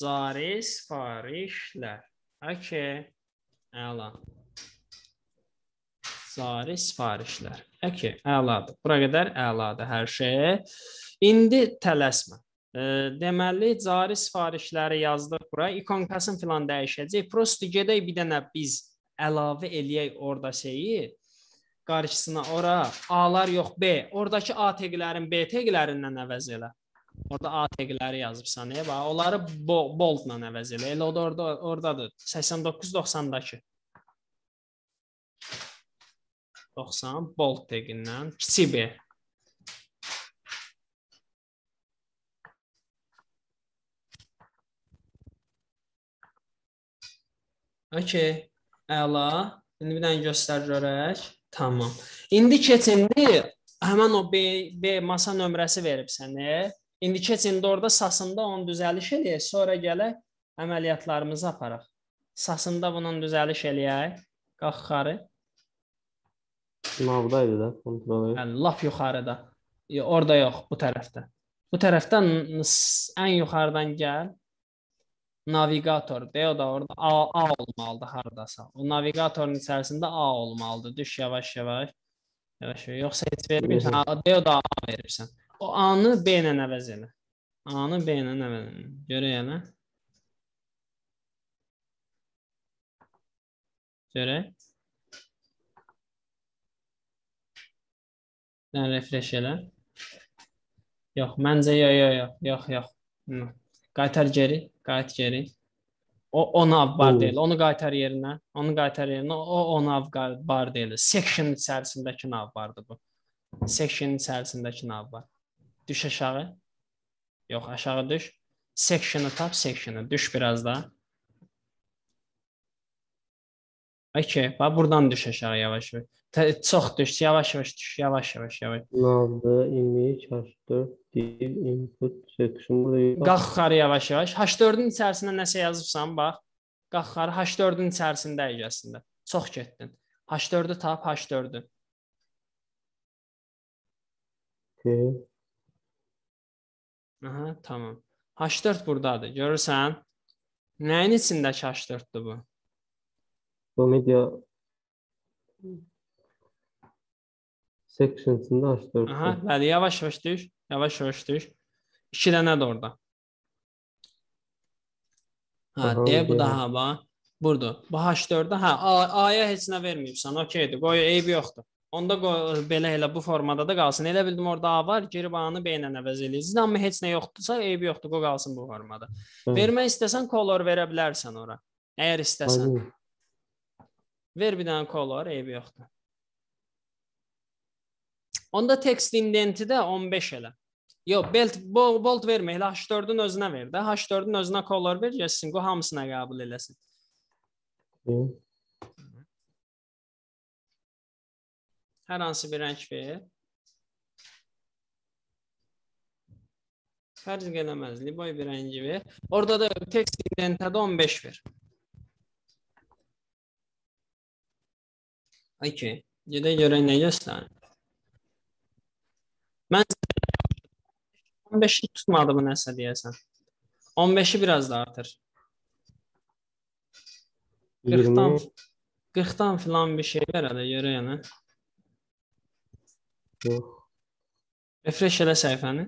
Cari sifarişlər. Okay. Əla. Cari sifarişlər. Okay, əladır. Bura qədər əladır hər şey. İndi tələsmə. Deməli, cari sifarişləri yazdıq bura. İkonkasını filan dəyişəcək. Prosto gedək bir dənə biz əlavə eləyək orada şeyi. Qarşısına ora A-lar yox B. Oradakı A teqlərin B teqlərindən əvəz elə. Orada A teqləri yazıbsan, e, bax, onları bo boldla əvəz elə. Elə o da orada ordadır. 89 90-dakı. 90 bold teqindən kiçik B. Okay. Əla. İndi bir dənə göstər görək. Tamam. İndi keç indi həmin o B, B masa nömrəsi verib sənə. İndi keç indi orada sasında onu düzəliş eləyək, sonra gələk əməliyyatlarımızı aparaq. Sasında bunun düzəliş eləyək. Qalx yuxarı. Navdaydı da kontrol et. Yəni lap yuxarıda. Yo, orada yox, bu tərəfdə. Bu tərəfdən ən yuxarıdan gəl. Navigator de, o da orada A, A olmalıdır hardasa. O navigatorun içərisində A olmalıdır. Düş yavaş yavaş. Yavaş yavaş. Yoxsa heç vermirsən. A, de o da A verirsən. O A-nı B ilə əvəz elə. A-nı B ilə əvəz elə. Görək elə. Görək. Sən refresh elə. Yox, məncə yox, yox, yox, yox, yox. Qaytar geri, qayıt geri. O o nav bar deyil. Onu qaytar yerinə. Onu qaytar yerinə. O o nav qar- bar deyil. Section içərisindəki nav bardır bu. Section içərisindəki nav var. Düş aşağı. Yox, aşağı düş. Section'ı tap, section'ı düş biraz da. Okay, bax buradan düş aşağı yavaş yavaş. Çox düş, yavaş yavaş düş, yavaş yavaş yavaş. Navda, image, H4, dil, input, section. Burada. Qalx yuxarı yavaş yavaş. H4-ün içərisində nəsə yazıbsan, bax. Qalx yuxarı H4-ün içərisindəyik əslində. Çox getdin. H4-ü tap, H4-ü. Okay. Aha, tamam. H4 burdadır. Görürsən? Nəyin içindəki H4-dür bu? Bu media sectionsında H4. Aha, bəli, yavaş yavaş düş. Yavaş yavaş düş. 2 dənə də orada. Aha, D bu daha bax. Burdur. Bu H4-də hə, A-ya heç nə verməyibsən. Okeydir. Qoy eybi yoxdur. Onda qoy belə elə bu formada da qalsın. Elə bildim orada A var, geri bağını B ilə əvəz eləyirsən, amma heç nə yoxdursa eybi yoxdur, qoy qalsın bu formada. Hə. Vermək istəsən color verə bilərsən ora. Əgər istəsən. Aydın. Ver bir dənə color, eybi yoxdur. Onda text indenti də 15 elə. Yox, belt bol, bolt vermə, elə H4-ün özünə ver də. H4-ün özünə color ver, gəlsin, qoy hamısına qəbul eləsin. Hər hansı bir rəng ver. Fərq eləməz, liboy bir rəngi ver. Orada da text indentə də 15 ver. Okay. Gedə görək nə göstərir. Mən 15-i tutmadı mı nəsə deyəsən. 15-i biraz da artır. 40-dan 20 40-dan filan bir şey ver hələ görək yəni. yox. Refresh elə səhifəni.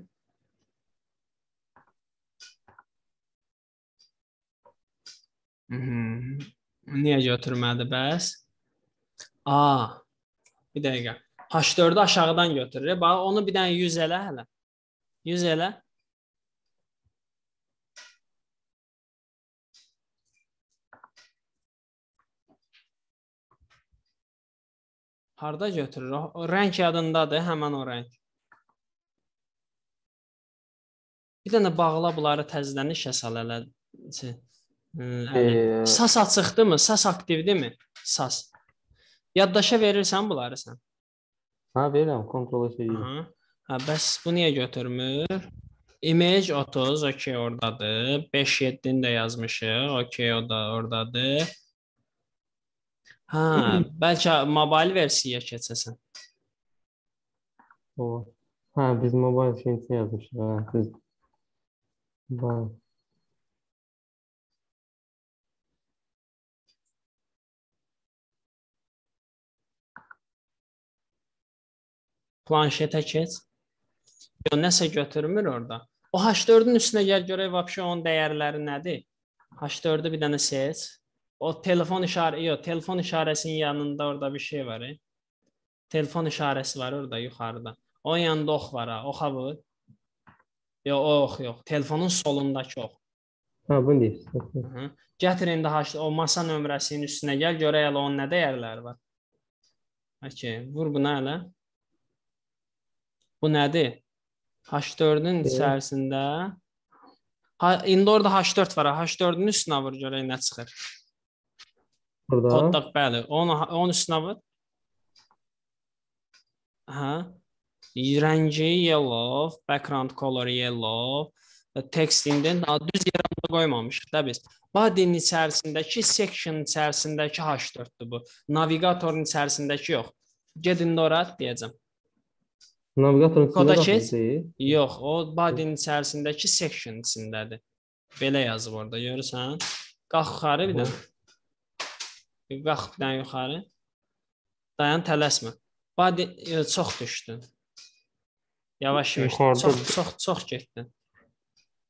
Mhm. Niyə götürmədi bəs? A. Bir dəqiqə. H4-ü aşağıdan götürür. Bax onu bir dənə 100 elə hələ. 100 elə. Harda götürür? O, o rəng yadındadır, həmən o rəng. Bir dənə bağla bunları təzədən işə sal. Ee, Sas açıqdırmı? Sas aktivdirmi? Sas. Yaddaşa verirsən bunları sən. Ha verirəm, kontrol edirəm. Aha. Hə, bəs bu niyə götürmür? Image 30, okey ordadır. 5 7-ni də yazmışıq. Okey o da ordadır. Hə, bəlkə mobil versiyaya keçəsən. O. Ha, biz mobile şeyin içine yazmışız. Ha, biz. Planşetə keç. Yo, nəsə götürmür orada. O H4-ün üstünə gəl görək vəbşə onun dəyərləri nədir? H4-ü bir dənə seç. O telefon işarə, yox, telefon işarəsinin yanında orada bir şey var. E? Telefon işarəsi var orada yuxarıda. Onun yanında ox var ha. Oxa vur. Yox, ox yox. Telefonun solundakı ox. Ha, bunu deyirsən. Gətir indi H o masa nömrəsinin üstünə gəl, görək hələ onun nə dəyərləri var. Okay, vur buna hələ. Bu nədir? H4-ün Evet. içərisində Ha, indi orada H4 var. ha. H4-ün üstünə vur görək nə çıxır. Burada. Kodda bəli. Onu onun üstünə vur. Hə. Rəngi yellow, background color yellow, ha, düz yerə qoymamışıq da biz. Body'nin içərisindəki section içərisindəki H4-dür bu. Navigatorun içərisindəki yox. Gedin ora deyəcəm. Navigatorun içində keç. daxil deyil. Yox, o body'nin içərisindəki section içindədir. Belə yazıb orada, görürsən? Qalx yuxarı bir dənə. Qalx bir dənə yuxarı. Dayan, tələsmə. Body e, çox düşdün. Yavaş yavaş. Çox çox çox getdin.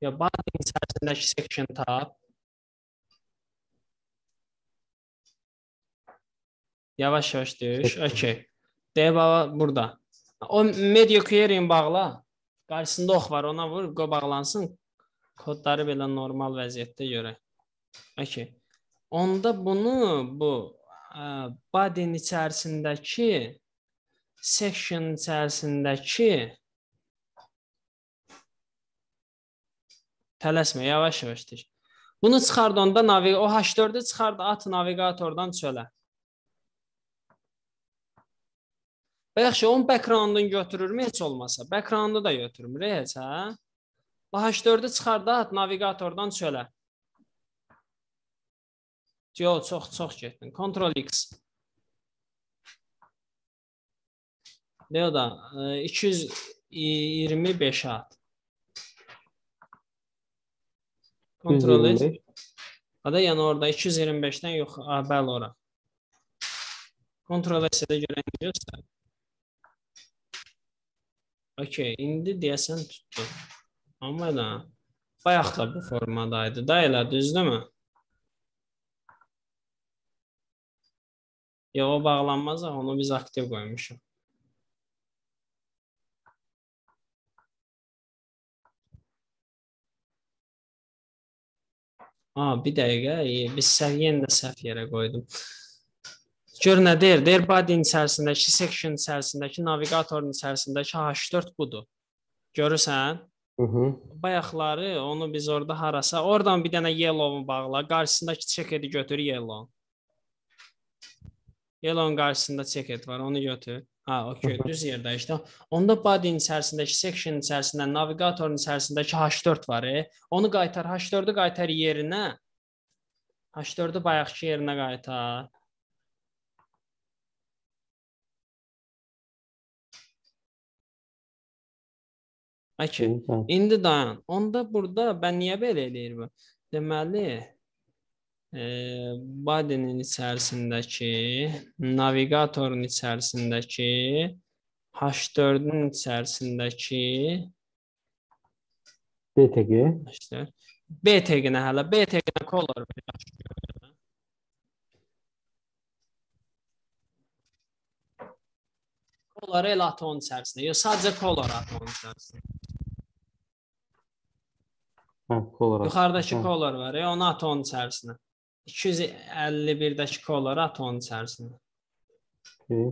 Ya body'nin içərisindəki section tap. Yavaş yavaş düş. Okay. Deyə baba burada. O media query-ni bağla. Qarşısında ox var, ona vur, qoy bağlansın. Kodları belə normal vəziyyətdə görək. Okay. Onda bunu bu ə, body-nin içərisindəki section içərisindəki tələsmə, yavaş-yavaş düş. Bunu çıxard onda navi o H4-ü çıxard, at navigatordan çölə. Və yaxşı, onun backgroundunu götürürmü heç olmasa? Backgroundu da götürmür heç, hə? Bu H4-ü çıxard da at navigatordan çölə. Yox, çox çox getdin. Ctrl X. O da? e, 225 at. Ctrl. 125. Ada yəni orada 225-dən yox, a, bəli ora. Ctrl S-də görən göstər. Okay, indi deyəsən tutdu. Amma da bayaq da bu formadaydı da elə düzdürmü? Yox, o bağlanmaz, onu biz aktiv qoymuşuq. Aa, bir dəqiqə, biz yenə də səhv yerə qoydum. Gör nə deyir? Deyir body-nin içərisindəki section içərisindəki naviqatorun içərisindəki H4 budur. Görürsən? -hı. Bayaqları onu biz orada harasa, oradan bir dənə yellow-u bağla, qarşısındakı check-edi götür yellow. Yellow'un qarşısında check-ed var, onu götür. Ha, okey, düz yerdə işte. Onda body-nin içərisindəki section içərisində naviqatorun içərisindəki H4 var. E. Onu qaytar, H4-ü qaytar yerinə. H4-ü bayaqki yerinə qaytar. Hı, İndi dayan. Onda burada mən niyə belə eləyir bu? Deməli, e, body-nin içərisindəki, naviqatorun içərisindəki, H4-ün içərisindəki BTG. işte BTG-nə hələ BTG-nə color Color el at onun içərisində. Yox, sadəcə color at onun içərisində. Ha, kolor. Yuxarıdakı Ha. color var, ya, onu at onun içərisinə. 251-dəki color at onun içərisinə. Okay.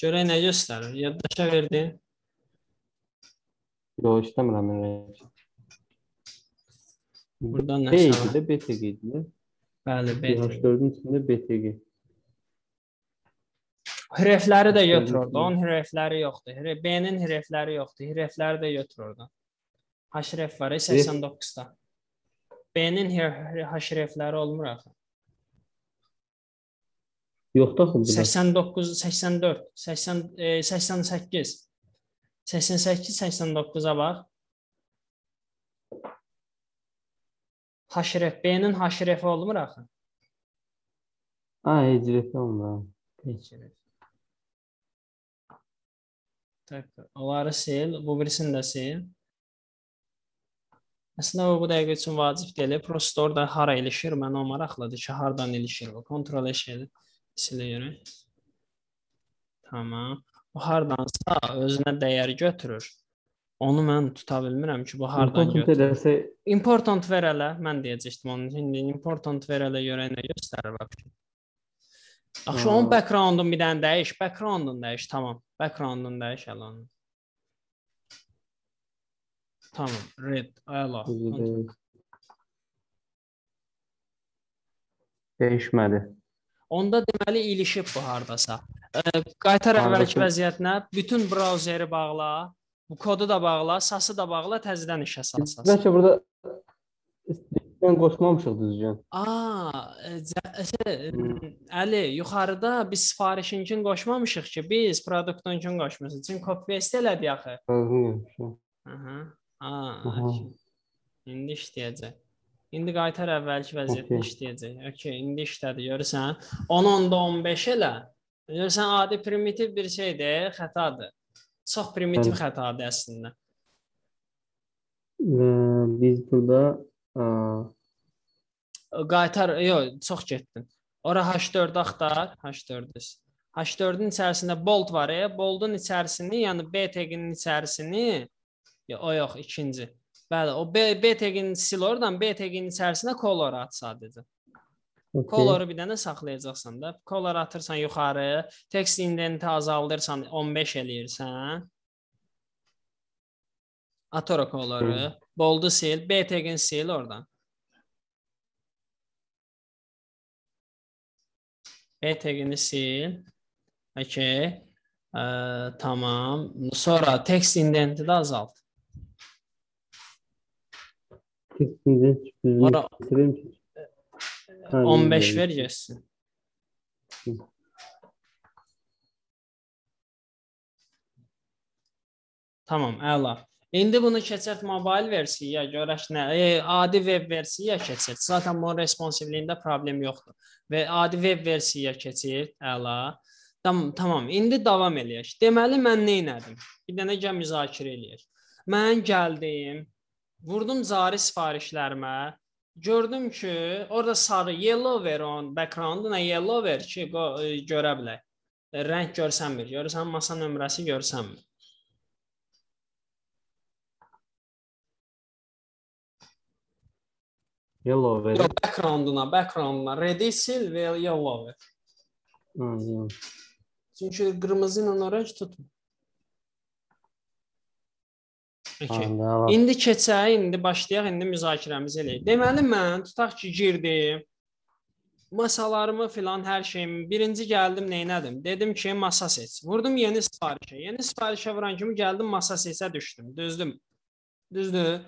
Görək nə göstərir? Yaddaşa verdin? Yox, istəmirəm mən rəng. Buradan nə B sağ? idi də BTG idi. də. Bəli, BT. H4-ün içində BTG. Hərfləri də götür orada. Onun hərfləri yoxdur. B-nin hərfləri yoxdur. Hərfləri də götür orada. H hərf var ya 89-da. B-nin H hərfləri olmur axı. Yoxdur axı burada. 89, 84, 80, e, 88. 88, 89-a bax. H hərf B-nin H hərfi olmur axı. Ha, hecreti olmur. Heç Tak, onları sil, bu birisini də sil. Əslində o bu dəqiqə üçün vacib deyil. Prosta orada hara ilişir, mənə o maraqlıdır ki, hardan ilişir bu. Kontrol eşidir. Silə görək. Tamam. Bu hardansa özünə dəyər götürür. Onu mən tuta bilmirəm ki, bu hardan Important götürür. eləsə Important ver elə. Mən deyəcəkdim onu. İndi important ver elə görək nə göstərir bax. Axı onun background'un bir dənə dəyiş, background'un dəyiş, tamam. Background'un dəyiş onun. Tamam, red, əla. Dəyişmədi. Onda deməli ilişib bu hardasa. Qaytar əvvəlki vəziyyətinə, bütün brauzeri bağla, bu kodu da bağla, sası da bağla, təzədən işə salsın. Bəlkə burada mən qoşmamışıq düzgün. M, Əli, yuxarıda biz sifarişinkini qoşmamışıq ki, biz produktunkini qoşmuşuq. Çünki copy paste elədik axı. Aha. Okey. İndi işləyəcək. İndi qaytar əvvəlki vəziyyətinə Okey. işləyəcək. Okay, indi işlədi, görürsən? 10 onda 15 elə. Görürsən, adi primitiv bir şeydir, xətadır. Çox primitiv xətadır əslində. Biz burada a, Qaytar, yox, çox getdin. Ora H4 axtar, H4-düz. H4-ün içərisində bolt var, ya, boltun içərisini, yəni BTG-nin içərisini, yo, o yox, ikinci. Bəli, o B- BTG-nin sil oradan BTG-nin içərisinə color at sadəcə. okay. Coloru bir dənə saxlayacaqsan da. Color atırsan yuxarı, text indenti azaldırsan 15 eləyirsən. At ora coloru, Hı. boldu sil, BTG-ni sil oradan. BTG-ni sil. Okay. Ə, tamam. Sonra text indenti də azalt. Tekstində düzgün Ora bitirim ki. Ha, 15 düzgün. ver getsin. Hı. Tamam, əla. İndi bunu keçirt mobile versiyaya, görək nə, e, adi web versiyaya keçirt. Zaten bunun responsivliyində problem yoxdur. Və adi web versiyaya keçirt, əla. Tamam, tamam. İndi davam eləyək. Deməli mən nə etdim? Bir dənə gəl müzakirə eləyək. Mən gəldim, vurdum cari sifarişlərimə. Gördüm ki, orada sarı yellow ver on backgrounduna yellow ver ki, e, görə bilək. Rəng görsənmir. Görürsən masa nömrəsi görsənmir. Yellow verir. Yox, backgrounduna, backgrounduna redi sil və yellow ver. Yellow. Çünki qırmızı ilə orange tutmur. Okay. İndi keçək, indi başlayaq, indi müzakirəmizi eləyək. Deməli mən tutaq ki, girdim. Masalarımı filan hər şeyimi birinci gəldim, nə etdim? Dedim ki, masa seç. Vurdum yeni sifarişə. Yeni sifarişə vuran kimi gəldim, masa seçə düşdüm. Düzdür? Düzdür?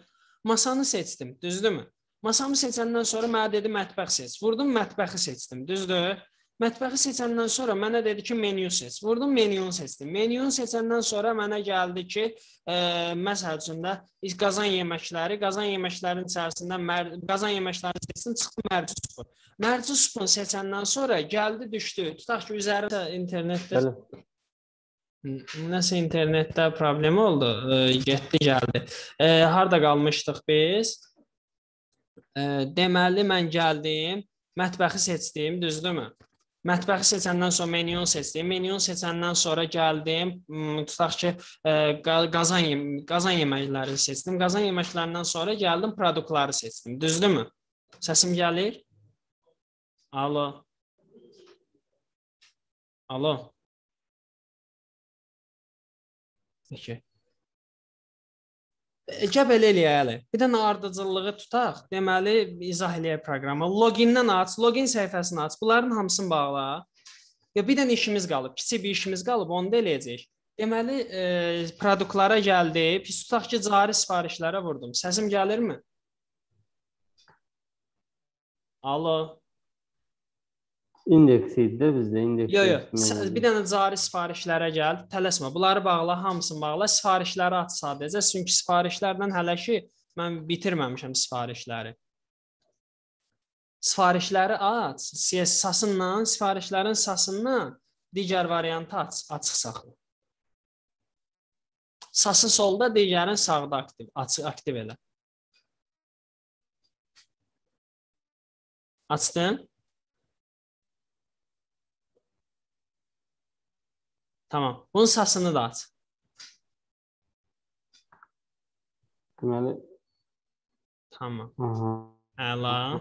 Masanı seçdim, düzdürmü? Masamı seçəndən sonra mənə dedi mətbəx seç. Vurdum mətbəxi seçdim, düzdür? Mətbəxi seçəndən sonra mənə dedi ki, menyu seç. Vurdum menyunu seçdim. Menyunu seçəndən sonra mənə gəldi ki, e, məsəl üçün də qazan yeməkləri, qazan yeməklərinin içərisində mər qazan yeməklərini seçdim, çıxdı mərci supu. Mərci supunu seçəndən sonra gəldi, düşdü. Tutaq ki, üzərində internetdə Bəli. Nəsə internetdə problem oldu, e, getdi, gəldi. E, harda qalmışdıq biz? Deməli mən gəldim, mətbəxi seçdim, düzdürmü? Mətbəxi seçəndən sonra menyunu seçdim. Menyunu seçəndən sonra gəldim, m, tutaq ki, e, qa- qazan yem qazan yeməklərini seçdim. Qazan yeməklərindən sonra gəldim, produktları seçdim. Düzdürmü? Səsim gəlir? Alo. Alo. Peki. Gəl belə eləyək hələ. Bir dənə ardıcıllığı tutaq. Deməli, izah eləyək proqramı. Logindən aç, login səhifəsini aç. Bunların hamısını bağla. Ya bir dənə işimiz qalıb, kiçik bir işimiz qalıb, onu da eləyəcəyik. Deməli, e, produktlara gəldi. Pis tutaq ki, cari sifarişlərə vurdum. Səsim gəlirmi? Alo. İndeks idi də bizdə indeks. Yo, yo. Sə- Bir dənə cari sifarişlərə gəl, tələsmə. Bunları bağla, hamısını bağla. Sifarişləri aç sadəcə. Çünki sifarişlərdən hələ ki mən bitirməmişəm sifarişləri. Sifarişləri aç. CS sasından, sifarişlərin sasından digər variantı aç, açıq saxla. Sası solda, digərin sağda aktiv, açıq aktiv elə. Açdın? Tamam. Bunun sasını da aç. Deməli, Tamam. aha. Əla.